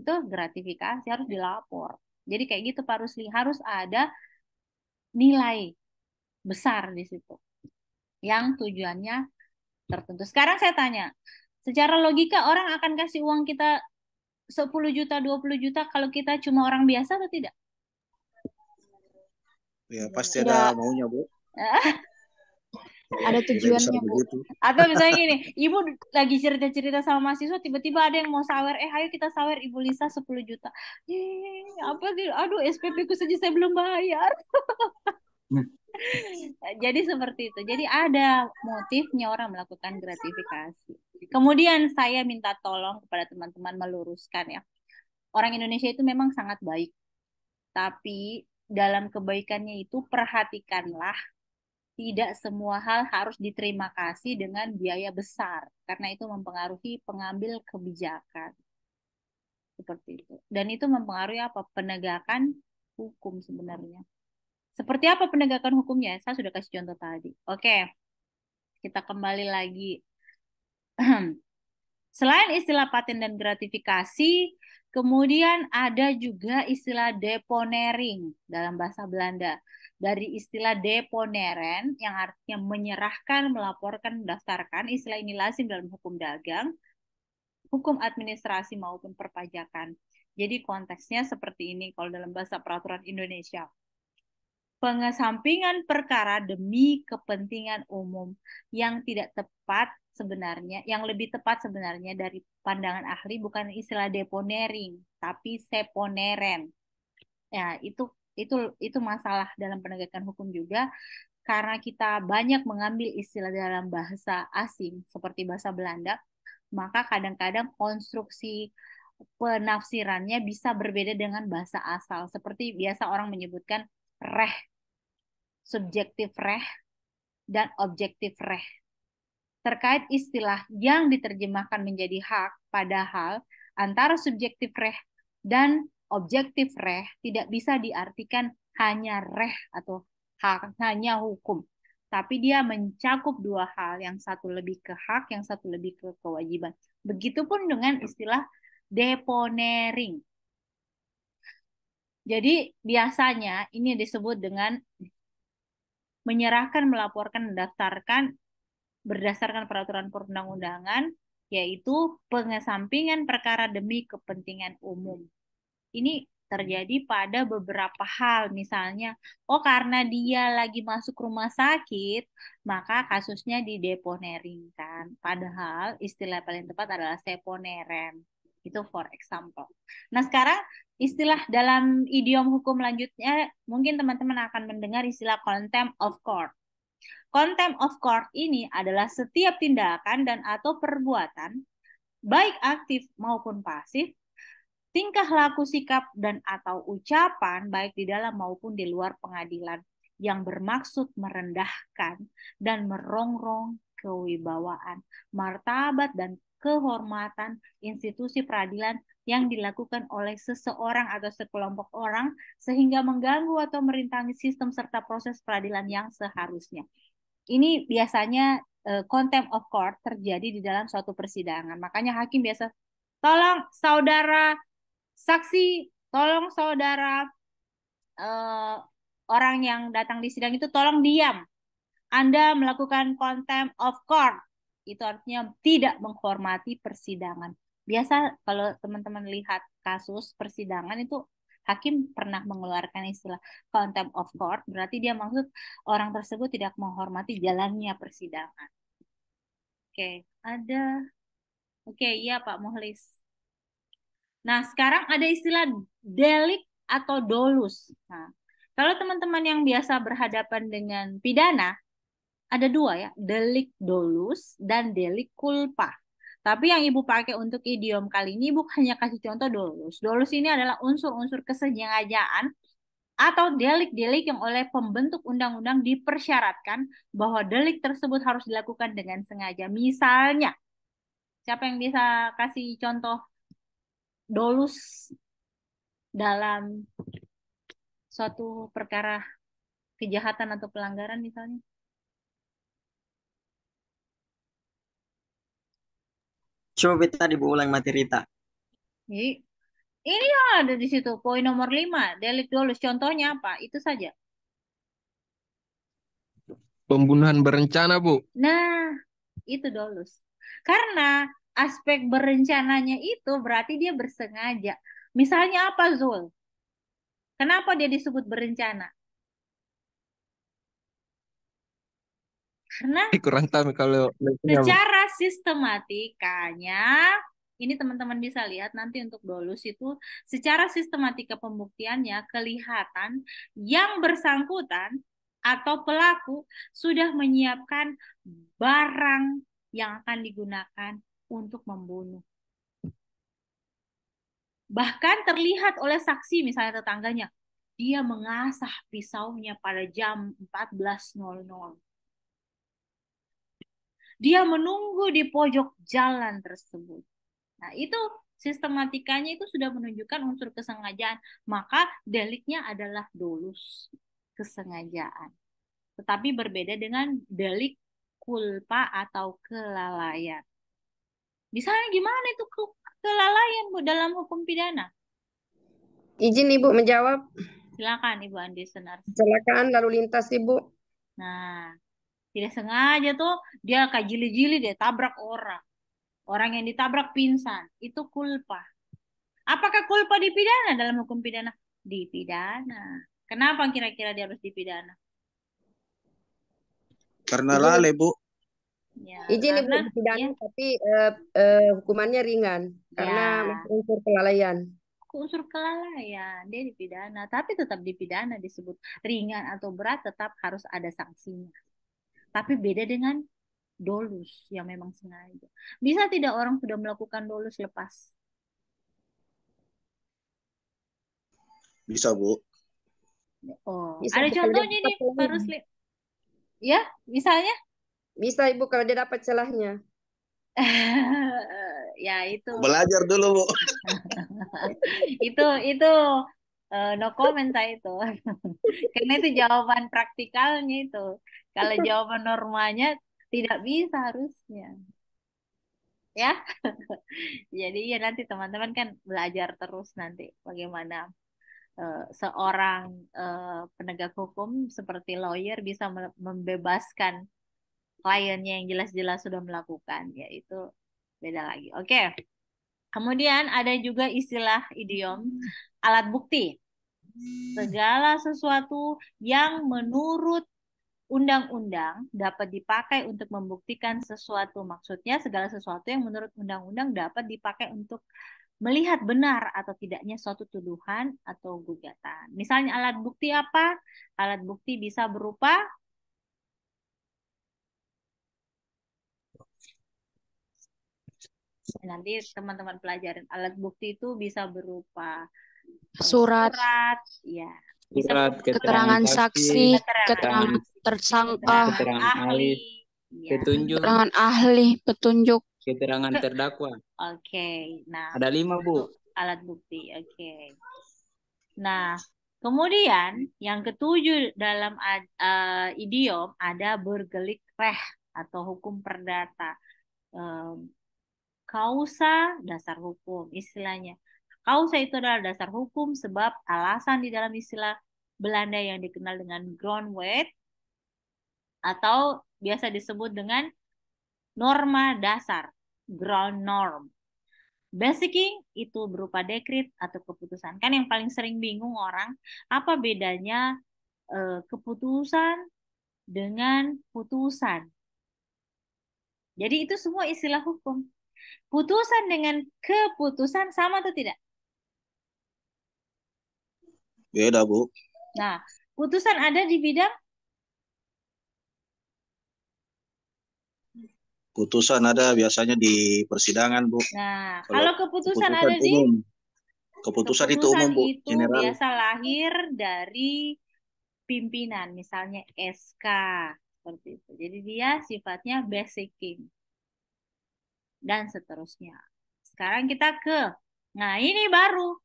itu gratifikasi harus dilapor. Jadi kayak gitu Pak Rusli harus ada nilai besar di situ yang tujuannya tertentu. Sekarang saya tanya, secara logika orang akan kasih uang kita 10 juta, 20 juta kalau kita cuma orang biasa atau tidak? Ya, pasti ada ya. maunya, Bu. ada tujuannya, Bu. Begitu. Atau misalnya gini, Ibu lagi cerita-cerita sama mahasiswa, tiba-tiba ada yang mau sawer, eh ayo kita sawer Ibu Lisa 10 juta. Eh, apa sih? Aduh, SPP ku saja saya belum bayar. Jadi seperti itu. Jadi ada motifnya orang melakukan gratifikasi. Kemudian saya minta tolong kepada teman-teman meluruskan ya. Orang Indonesia itu memang sangat baik. Tapi dalam kebaikannya itu perhatikanlah tidak semua hal harus diterima kasih dengan biaya besar karena itu mempengaruhi pengambil kebijakan. Seperti itu. Dan itu mempengaruhi apa? Penegakan hukum sebenarnya. Seperti apa penegakan hukumnya? Saya sudah kasih contoh tadi. Oke, kita kembali lagi. Selain istilah paten dan gratifikasi, kemudian ada juga istilah deponering dalam bahasa Belanda. Dari istilah deponeren yang artinya menyerahkan, melaporkan, mendaftarkan. Istilah ini lazim dalam hukum dagang, hukum administrasi maupun perpajakan. Jadi konteksnya seperti ini kalau dalam bahasa peraturan Indonesia pengesampingan perkara demi kepentingan umum yang tidak tepat sebenarnya, yang lebih tepat sebenarnya dari pandangan ahli bukan istilah deponering, tapi seponeren. Ya, itu itu itu masalah dalam penegakan hukum juga karena kita banyak mengambil istilah dalam bahasa asing seperti bahasa Belanda, maka kadang-kadang konstruksi penafsirannya bisa berbeda dengan bahasa asal. Seperti biasa orang menyebutkan reh subjektif reh, dan objektif reh. Terkait istilah yang diterjemahkan menjadi hak, padahal antara subjektif reh dan objektif reh tidak bisa diartikan hanya reh atau hak, hanya hukum. Tapi dia mencakup dua hal, yang satu lebih ke hak, yang satu lebih ke kewajiban. Begitupun dengan istilah deponering. Jadi biasanya ini disebut dengan menyerahkan, melaporkan, mendaftarkan berdasarkan peraturan perundang-undangan, yaitu pengesampingan perkara demi kepentingan umum. Ini terjadi pada beberapa hal, misalnya, oh karena dia lagi masuk rumah sakit, maka kasusnya dideponeringkan. Padahal istilah paling tepat adalah seponeren. Itu for example. Nah sekarang istilah dalam idiom hukum lanjutnya mungkin teman-teman akan mendengar istilah contempt of court. Contempt of court ini adalah setiap tindakan dan atau perbuatan baik aktif maupun pasif tingkah laku sikap dan atau ucapan baik di dalam maupun di luar pengadilan yang bermaksud merendahkan dan merongrong kewibawaan, martabat dan kehormatan institusi peradilan yang dilakukan oleh seseorang atau sekelompok orang sehingga mengganggu atau merintangi sistem serta proses peradilan yang seharusnya. Ini biasanya uh, contempt of court terjadi di dalam suatu persidangan. Makanya hakim biasa tolong saudara saksi, tolong saudara uh, orang yang datang di sidang itu tolong diam. Anda melakukan contempt of court itu artinya tidak menghormati persidangan. Biasa kalau teman-teman lihat kasus persidangan itu hakim pernah mengeluarkan istilah contempt of court, berarti dia maksud orang tersebut tidak menghormati jalannya persidangan. Oke, ada Oke, iya Pak Muhlis. Nah, sekarang ada istilah delik atau dolus. Nah, kalau teman-teman yang biasa berhadapan dengan pidana, ada dua ya, delik dolus dan delik culpa. Tapi yang Ibu pakai untuk idiom kali ini, Ibu hanya kasih contoh dolus. Dolus ini adalah unsur-unsur kesengajaan atau delik-delik yang oleh pembentuk undang-undang dipersyaratkan bahwa delik tersebut harus dilakukan dengan sengaja. Misalnya, siapa yang bisa kasih contoh dolus dalam suatu perkara kejahatan atau pelanggaran misalnya? Coba tadi Bu ulang materi tak. Jadi, ini ada di situ poin nomor 5, delik dolus. Contohnya apa? Itu saja. Pembunuhan berencana, Bu. Nah, itu dolus. Karena aspek berencananya itu berarti dia bersengaja. Misalnya apa, Zul? Kenapa dia disebut berencana? Karena kurang tahu kalau secara sistematikanya ini teman-teman bisa lihat nanti untuk dolus itu secara sistematika pembuktiannya kelihatan yang bersangkutan atau pelaku sudah menyiapkan barang yang akan digunakan untuk membunuh. Bahkan terlihat oleh saksi misalnya tetangganya, dia mengasah pisaunya pada jam 14.00. Dia menunggu di pojok jalan tersebut. Nah, itu sistematikanya itu sudah menunjukkan unsur kesengajaan. Maka deliknya adalah dolus, kesengajaan. Tetapi berbeda dengan delik kulpa atau kelalaian. Misalnya gimana itu kelalaian Bu dalam hukum pidana? Izin Ibu menjawab. Silakan Ibu Andi Senar. Kecelakaan lalu lintas Ibu. Nah, tidak sengaja tuh dia kayak jili-jili dia tabrak orang. Orang yang ditabrak pingsan, itu kulpa. Apakah kulpa dipidana dalam hukum pidana? Dipidana. Kenapa kira-kira dia harus dipidana? Karena lalai, Bu. Ya, Izin Ibu karena dipidana ya, tapi eh, eh, hukumannya ringan karena ya, masih unsur kelalaian. unsur kelalaian dia dipidana, tapi tetap dipidana disebut ringan atau berat tetap harus ada sanksinya. Tapi beda dengan dolus yang memang sengaja. Bisa tidak orang sudah melakukan dolus lepas? Bisa, Bu. Oh, Bisa ada contohnya nih Pak. Rusli. Ya, misalnya Bisa Ibu kalau dia dapat celahnya. ya itu. Belajar dulu, Bu. itu itu eh, no comment saya itu. Karena itu jawaban praktikalnya itu. Kalau jawaban normanya tidak bisa harusnya. Ya? Jadi ya nanti teman-teman kan belajar terus nanti bagaimana eh, seorang eh, penegak hukum seperti lawyer bisa me- membebaskan kliennya yang jelas-jelas sudah melakukan yaitu beda lagi oke Kemudian ada juga istilah idiom alat bukti. Segala sesuatu yang menurut undang-undang dapat dipakai untuk membuktikan sesuatu. Maksudnya segala sesuatu yang menurut undang-undang dapat dipakai untuk melihat benar atau tidaknya suatu tuduhan atau gugatan. Misalnya alat bukti apa? Alat bukti bisa berupa nanti teman-teman pelajarin alat bukti itu bisa berupa eh, Surat. surat, ya, bisa Surat keterangan saksi, keterangan tersangka, keterangan ahli, ahli, ya. petunjuk, keterangan ahli, petunjuk. keterangan terdakwa. Oke, nah Ada lima, Bu. alat bukti, oke. Nah, kemudian yang ketujuh dalam ad- eh, idiom ada bergelik reh atau hukum perdata. Kausa dasar hukum istilahnya. Kausa itu adalah dasar hukum sebab alasan di dalam istilah Belanda yang dikenal dengan groundwet atau biasa disebut dengan norma dasar, ground norm. Basicing itu berupa dekrit atau keputusan. Kan yang paling sering bingung orang, apa bedanya eh, keputusan dengan putusan? Jadi itu semua istilah hukum. Putusan dengan keputusan sama atau tidak? Beda, Bu. Nah, putusan ada di bidang Putusan ada biasanya di persidangan, Bu. Nah, Kalau kalau keputusan ada di umum. Keputusan itu umum, Bu. itu General. biasa lahir dari pimpinan, misalnya SK seperti itu. Jadi dia sifatnya basicing dan seterusnya. Sekarang kita ke, nah ini baru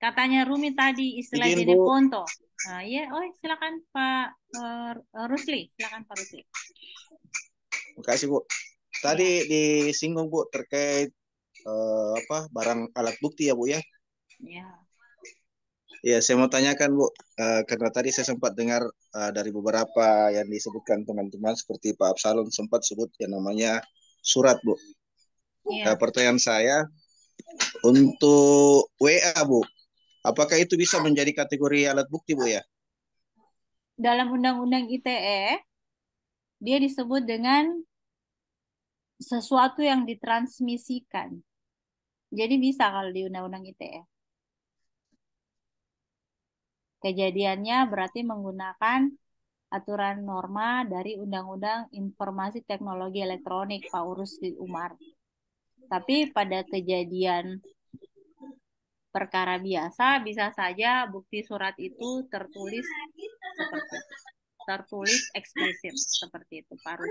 katanya Rumi tadi istilah Izin, Bu. Ponto. Nah, iya, oh silakan Pak eh, Rusli, silakan Pak Rusli. Makasih, Bu. Tadi disinggung, Bu, terkait eh, apa barang alat bukti ya, Bu ya. Ya. Ya, saya mau tanyakan, Bu, Eh, karena tadi saya sempat dengar eh, dari beberapa yang disebutkan teman-teman seperti Pak Absalom sempat sebut yang namanya surat, Bu. Iya. Nah, pertanyaan saya untuk WA, Bu, apakah itu bisa menjadi kategori alat bukti, Bu ya? Dalam Undang-Undang ITE dia disebut dengan sesuatu yang ditransmisikan. Jadi bisa kalau di Undang-Undang ITE. Kejadiannya berarti menggunakan aturan norma dari Undang-Undang Informasi Teknologi Elektronik Pak Rusli Umar. Tapi pada kejadian perkara biasa bisa saja bukti surat itu tertulis seperti itu. tertulis eksplisit seperti itu Pak.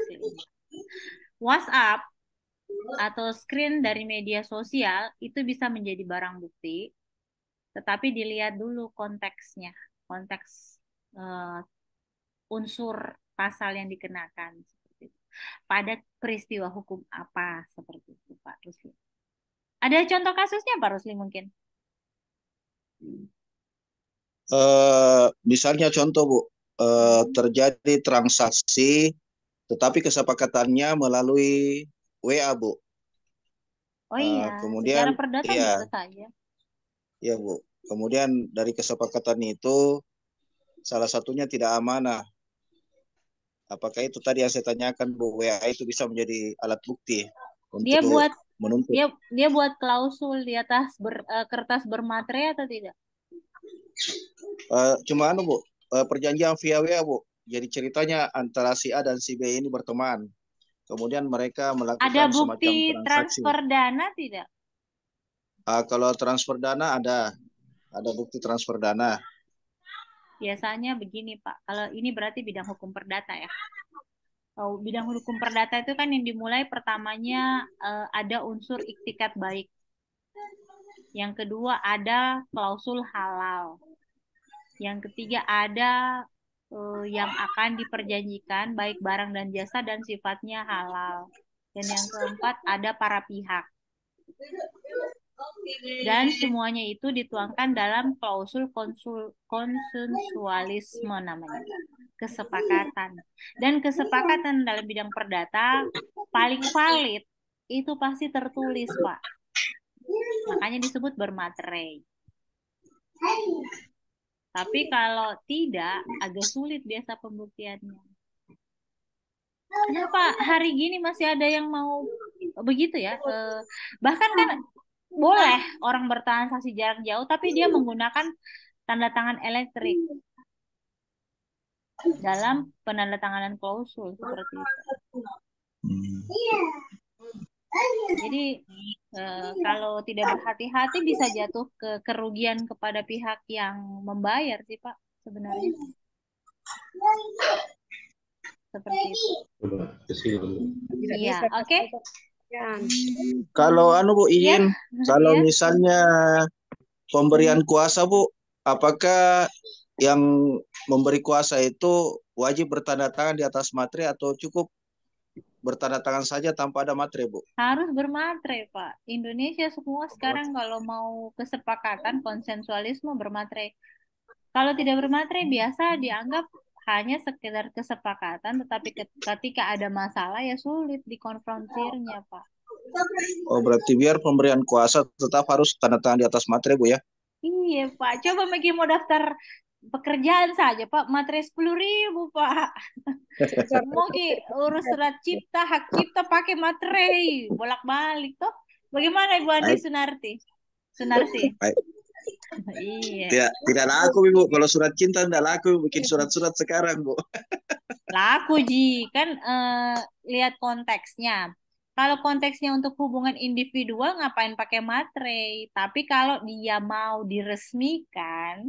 WhatsApp atau screen dari media sosial itu bisa menjadi barang bukti, tetapi dilihat dulu konteksnya, konteks uh, unsur pasal yang dikenakan. Pada peristiwa hukum apa seperti itu Pak Rusli. Ada contoh kasusnya Pak Rusli mungkin? Uh, misalnya contoh Bu, uh, terjadi transaksi tetapi kesepakatannya melalui WA Bu. Oh iya, uh, kemudian secara perdata iya, bisa saja. Iya Bu. Kemudian dari kesepakatan itu salah satunya tidak amanah. Apakah itu tadi yang saya tanyakan Bu WA itu bisa menjadi alat bukti untuk Dia buat menuntut? dia dia buat klausul di atas ber, uh, kertas bermaterai atau tidak? Uh, cuma anu Bu, uh, perjanjian via WA Bu. Jadi ceritanya antara si A dan si B ini berteman. Kemudian mereka melakukan Ada semacam bukti transaksi. transfer dana tidak? Uh, kalau transfer dana ada, ada bukti transfer dana. Biasanya begini Pak, kalau ini berarti bidang hukum perdata ya. Oh, bidang hukum perdata itu kan yang dimulai pertamanya eh, ada unsur iktikat baik. Yang kedua ada klausul halal. Yang ketiga ada eh, yang akan diperjanjikan baik barang dan jasa dan sifatnya halal. Dan yang keempat ada para pihak. Dan semuanya itu dituangkan dalam klausul konsul, konsensualisme namanya. Kesepakatan. Dan kesepakatan dalam bidang perdata paling valid itu pasti tertulis, Pak. Makanya disebut bermaterai. Tapi kalau tidak, agak sulit biasa pembuktiannya. Kenapa hari gini masih ada yang mau begitu ya? Eh, bahkan kan boleh orang bertransaksi jarak jauh, tapi dia menggunakan tanda tangan elektrik dalam penandatanganan klausul seperti itu. Jadi eh, kalau tidak berhati-hati bisa jatuh ke kerugian kepada pihak yang membayar sih Pak sebenarnya. Seperti itu. Iya, oke. Kalau anu Bu Iya, izin, kalau iya. misalnya pemberian kuasa Bu, apakah yang memberi kuasa itu wajib bertanda tangan di atas materai atau cukup bertanda tangan saja tanpa ada materai Bu? Harus bermaterai, Pak. Indonesia semua sekarang kalau mau kesepakatan konsensualisme bermaterai. Kalau tidak bermaterai biasa dianggap hanya sekedar kesepakatan, tetapi ketika ada masalah ya sulit dikonfrontirnya, Pak. Oh berarti biar pemberian kuasa tetap harus tanda tangan di atas materai Bu ya? Iya, Pak. Coba Megi mau daftar pekerjaan saja, Pak. Materai sepuluh ribu, Pak. Mau Ki, urus surat cipta, hak cipta pakai materai, bolak-balik toh. Bagaimana Ibu Andi. Sunarti? Sunarsi? Baik. Iya. Tidak, tidak laku Bu. Kalau surat cinta tidak laku bikin surat-surat sekarang Bu. Laku Ji, kan eh, lihat konteksnya. Kalau konteksnya untuk hubungan individual ngapain pakai materai? Tapi kalau dia mau diresmikan,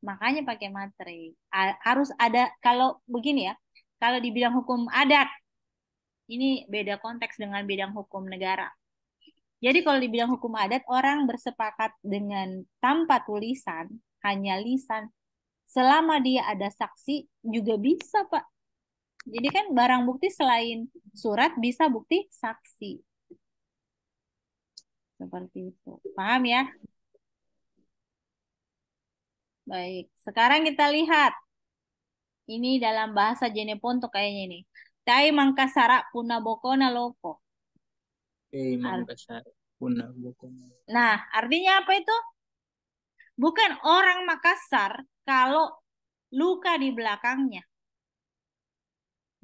makanya pakai materai. A- Harus ada kalau begini ya, kalau di bidang hukum adat, ini beda konteks dengan bidang hukum negara. Jadi kalau di bidang hukum adat orang bersepakat dengan tanpa tulisan, hanya lisan. Selama dia ada saksi juga bisa, Pak. Jadi kan barang bukti selain surat bisa bukti saksi. Seperti itu. Paham ya? Baik, sekarang kita lihat. Ini dalam bahasa Jeneponto kayaknya ini. Tai mangkasara puna bokona loko. Eh, Ar- Nah, artinya apa itu? Bukan orang Makassar kalau luka di belakangnya.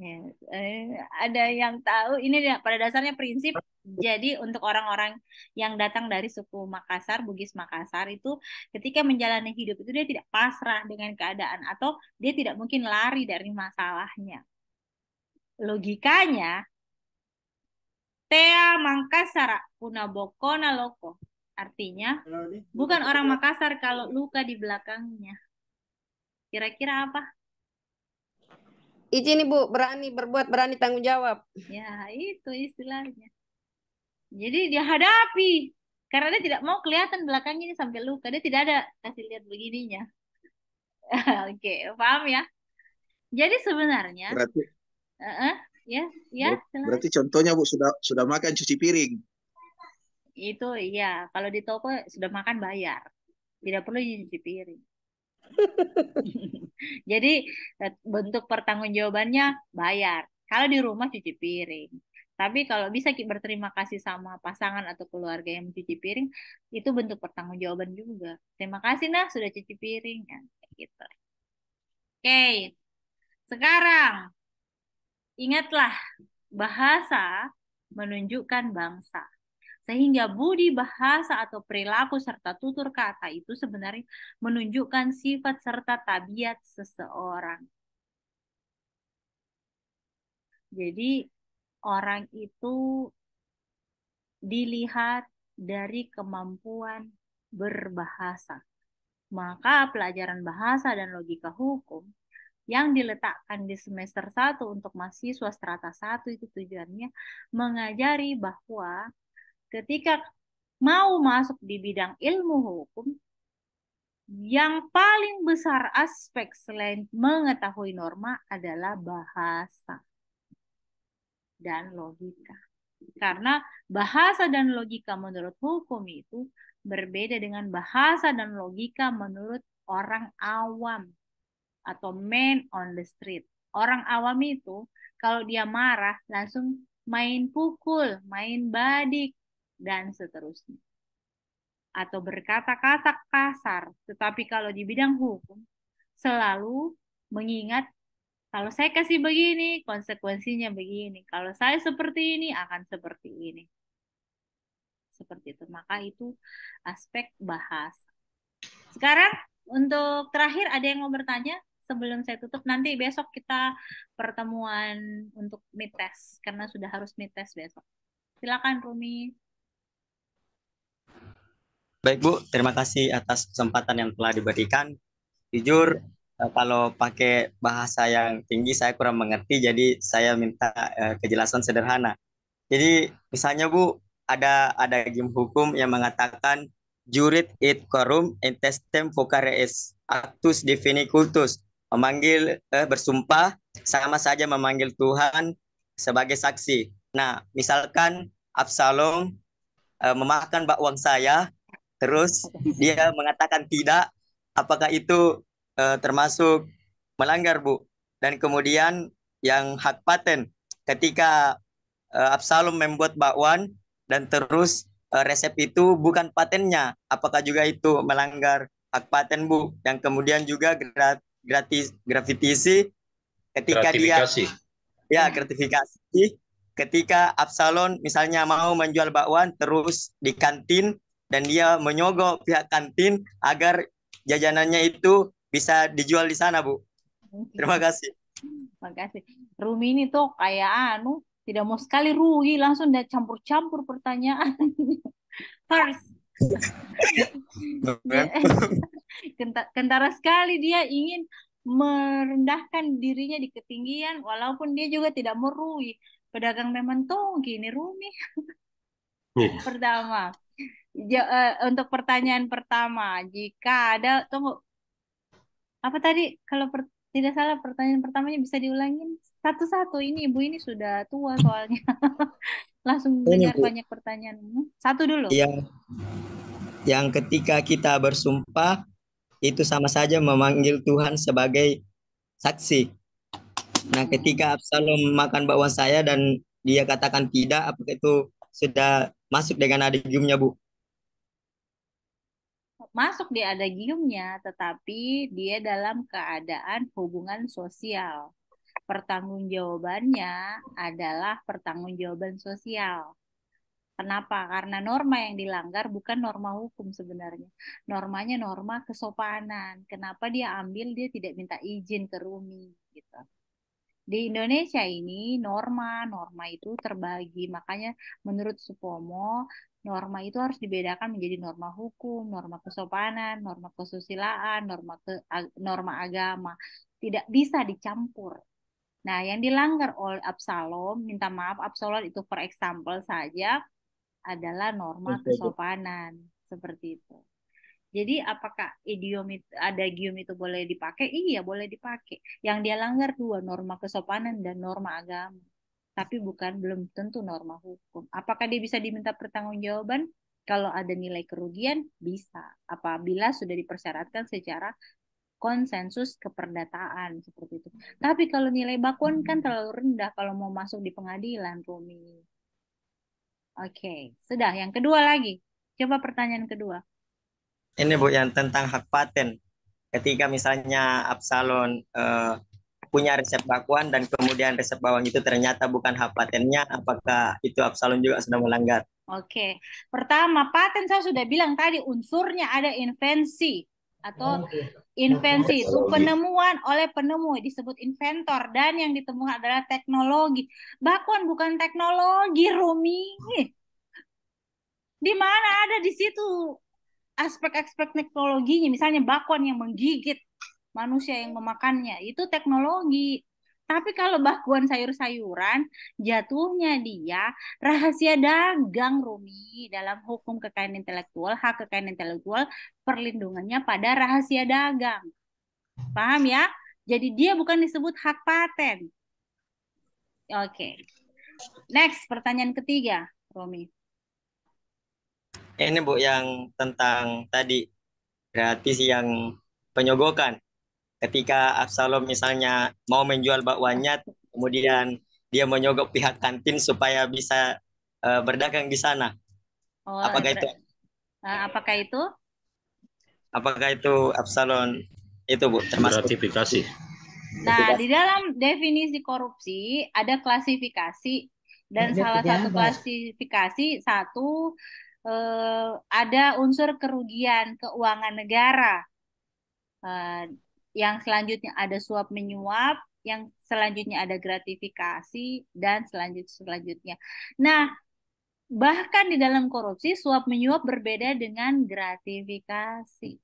Ya, eh, ada yang tahu ini pada dasarnya prinsip. Jadi untuk orang-orang yang datang dari suku Makassar, Bugis Makassar itu ketika menjalani hidup itu dia tidak pasrah dengan keadaan atau dia tidak mungkin lari dari masalahnya. Logikanya, Tea Makassar Punabokona Loko. Artinya, bukan orang Makassar kalau luka di belakangnya. Kira-kira apa? Izin Ibu, berani berbuat, berani tanggung jawab. Ya, itu istilahnya. Jadi dia hadapi. Karena dia tidak mau kelihatan belakangnya ini sampai luka. Dia tidak ada kasih lihat begininya. Oke, paham ya? Jadi sebenarnya, Berarti eh, ya, ya, ber- berarti contohnya Bu sudah sudah makan cuci piring. Itu iya, kalau di toko sudah makan bayar. Tidak perlu cuci piring. Jadi eh, bentuk pertanggungjawabannya bayar. Kalau di rumah cuci piring. Tapi kalau bisa ki- berterima kasih sama pasangan atau keluarga yang mencuci piring, itu bentuk pertanggungjawaban juga. Terima kasih nah sudah cuci piring. Ya, gitu. Oke, sekarang ingatlah bahasa menunjukkan bangsa. Sehingga budi bahasa atau perilaku serta tutur kata itu sebenarnya menunjukkan sifat serta tabiat seseorang. Jadi orang itu dilihat dari kemampuan berbahasa. Maka pelajaran bahasa dan logika hukum yang diletakkan di semester 1 untuk mahasiswa strata 1 itu tujuannya mengajari bahwa ketika mau masuk di bidang ilmu hukum, yang paling besar aspek selain mengetahui norma adalah bahasa dan logika. Karena bahasa dan logika menurut hukum itu berbeda dengan bahasa dan logika menurut orang awam atau man on the street. Orang awam itu kalau dia marah langsung main pukul, main badik, dan seterusnya. Atau berkata-kata kasar. Tetapi kalau di bidang hukum, selalu mengingat kalau saya kasih begini, konsekuensinya begini. Kalau saya seperti ini, akan seperti ini. Seperti itu. Maka itu aspek bahasa. Sekarang untuk terakhir ada yang mau bertanya sebelum saya tutup nanti besok kita pertemuan untuk mid test karena sudah harus mid test besok. Silakan Rumi. Baik Bu, terima kasih atas kesempatan yang telah diberikan. Jujur, eh, kalau pakai bahasa yang tinggi saya kurang mengerti, jadi saya minta eh, kejelasan sederhana. Jadi misalnya Bu, ada ada game hukum yang mengatakan jurid et quorum intestem vocare est actus divini cultus memanggil eh, bersumpah sama saja memanggil Tuhan sebagai saksi. Nah, misalkan Absalom eh, memakan bakwan saya, terus dia mengatakan tidak, apakah itu eh, termasuk melanggar, Bu? Dan kemudian yang hak paten, ketika eh, Absalom membuat bakwan dan terus eh, resep itu bukan patennya, apakah juga itu melanggar hak paten, Bu? Yang kemudian juga gra- gratis grafitisi ketika dia Gratifikasi. ya gratifikasi ketika Absalom misalnya mau menjual bakwan terus di kantin dan dia menyogok pihak kantin agar jajanannya itu bisa dijual di sana, Bu. Terima kasih. Makasih. Rumi ini tuh kayak anu tidak mau sekali rugi langsung dia campur-campur pertanyaan. First, Kenta- kentara sekali dia ingin merendahkan dirinya di ketinggian walaupun dia juga tidak mau rugi. Pedagang memang tuh gini Rumi. Iya. Pertama, ja- eh, untuk pertanyaan pertama, jika ada tunggu. Apa tadi? Kalau per- tidak salah pertanyaan pertamanya bisa diulangin. Satu-satu ini ibu ini sudah tua soalnya. Langsung dengar banyak pertanyaan. Satu dulu. Yang yang ketika kita bersumpah itu sama saja memanggil Tuhan sebagai saksi. Nah, ketika Absalom makan bakwan saya dan dia katakan tidak, apakah itu sudah masuk dengan adigiumnya, Bu? masuk di adagiumnya tetapi dia dalam keadaan hubungan sosial pertanggungjawabannya adalah pertanggungjawaban sosial. Kenapa? Karena norma yang dilanggar bukan norma hukum sebenarnya. Normanya norma kesopanan. Kenapa dia ambil dia tidak minta izin ke Rumi gitu. Di Indonesia ini norma norma itu terbagi. Makanya menurut Supomo norma itu harus dibedakan menjadi norma hukum, norma kesopanan, norma kesusilaan, norma ke, norma agama. Tidak bisa dicampur. Nah, yang dilanggar oleh Absalom, minta maaf Absalom itu for example saja, adalah norma kesopanan seperti itu. Jadi apakah idiom itu, ada idiom itu boleh dipakai? Iya, boleh dipakai. Yang dia langgar dua norma kesopanan dan norma agama. Tapi bukan belum tentu norma hukum. Apakah dia bisa diminta pertanggungjawaban? Kalau ada nilai kerugian bisa apabila sudah dipersyaratkan secara konsensus keperdataan seperti itu. Tapi kalau nilai bakuan kan terlalu rendah kalau mau masuk di pengadilan, Rumi. Oke, sudah. Yang kedua lagi. Coba pertanyaan kedua. Ini Bu yang tentang hak paten. Ketika misalnya Absalon uh, punya resep bakuan dan kemudian resep bawang itu ternyata bukan hak patennya, apakah itu Absalon juga sudah melanggar? Oke, pertama paten saya sudah bilang tadi unsurnya ada invensi atau invensi itu penemuan oleh penemu disebut inventor dan yang ditemukan adalah teknologi. Bakuan bukan teknologi, Rumi. Di mana ada di situ aspek-aspek teknologinya, misalnya bakwan yang menggigit manusia yang memakannya, itu teknologi. Tapi kalau bakwan sayur-sayuran, jatuhnya dia rahasia dagang, Rumi. Dalam hukum kekayaan intelektual, hak kekayaan intelektual, perlindungannya pada rahasia dagang. Paham ya? Jadi dia bukan disebut hak paten. Oke. Next, pertanyaan ketiga, Romi. Ini Bu yang tentang tadi gratis yang penyogokan ketika Absalom misalnya mau menjual bakwannya, kemudian dia menyogok pihak kantin supaya bisa uh, berdagang di sana. Oh, apakah itu? Uh, apakah itu? Apakah itu Absalom itu Bu termasuk gratifikasi? Nah, di dalam definisi korupsi ada klasifikasi dan salah satu klasifikasi satu eh, ada unsur kerugian keuangan negara. Eh, yang selanjutnya ada suap menyuap, yang selanjutnya ada gratifikasi dan selanjut selanjutnya. Nah, bahkan di dalam korupsi suap menyuap berbeda dengan gratifikasi.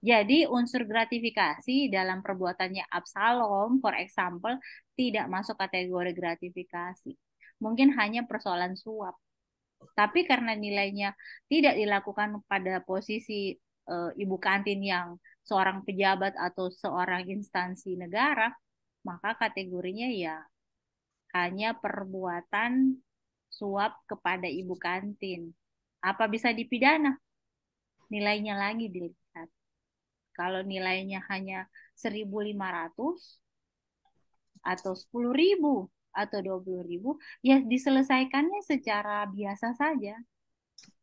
Jadi unsur gratifikasi dalam perbuatannya Absalom, for example, tidak masuk kategori gratifikasi. Mungkin hanya persoalan suap. Tapi karena nilainya tidak dilakukan pada posisi e, ibu kantin yang seorang pejabat atau seorang instansi negara, maka kategorinya ya hanya perbuatan suap kepada ibu kantin. Apa bisa dipidana? Nilainya lagi dilihat. Kalau nilainya hanya 1.500 atau 10.000 atau 20.000, ya diselesaikannya secara biasa saja.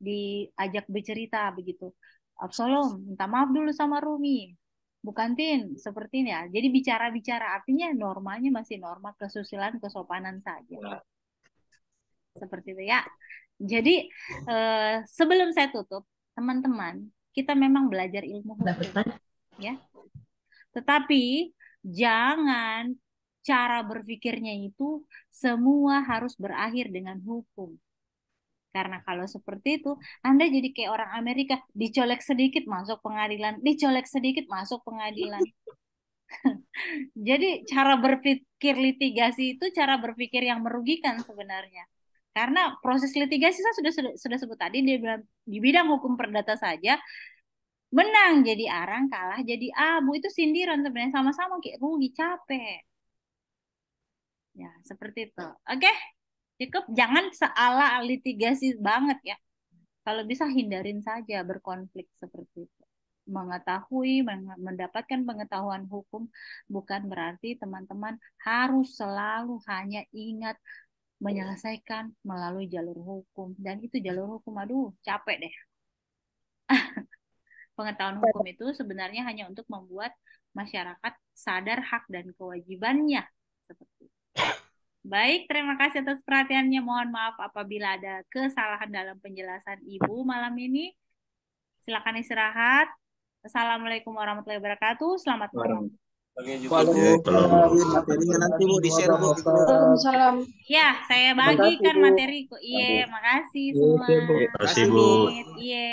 Diajak bercerita begitu. Absolom, minta maaf dulu sama Rumi. Bukan Tin, seperti ini ya. Jadi bicara-bicara artinya normanya masih norma kesusilaan, kesopanan saja. Seperti itu ya. Jadi eh, sebelum saya tutup, teman-teman, kita memang belajar ilmu hukum. Ya. Tetapi jangan cara berpikirnya itu semua harus berakhir dengan hukum. Karena kalau seperti itu, Anda jadi kayak orang Amerika, dicolek sedikit masuk pengadilan, dicolek sedikit masuk pengadilan. jadi cara berpikir litigasi itu cara berpikir yang merugikan sebenarnya. Karena proses litigasi saya sudah sudah, sudah sebut tadi di, di bidang hukum perdata saja menang jadi arang, kalah jadi abu itu sindiran sebenarnya sama-sama kayak rugi capek. Ya, seperti itu. Oke. Okay? Cukup jangan seala litigasi banget ya. Kalau bisa hindarin saja berkonflik seperti itu. Mengetahui mendapatkan pengetahuan hukum bukan berarti teman-teman harus selalu hanya ingat menyelesaikan melalui jalur hukum. Dan itu jalur hukum aduh capek deh. Pengetahuan hukum itu sebenarnya hanya untuk membuat masyarakat sadar hak dan kewajibannya Baik, terima kasih atas perhatiannya. Mohon maaf apabila ada kesalahan dalam penjelasan Ibu malam ini. Silakan istirahat. Assalamualaikum warahmatullahi wabarakatuh. Selamat malam. Waalaikumsalam. Materinya nanti Bu di share Bu. Waalaikumsalam. Ya, saya bagikan materi. Iya, makasih semua. Terima kasih, Bu. Iya.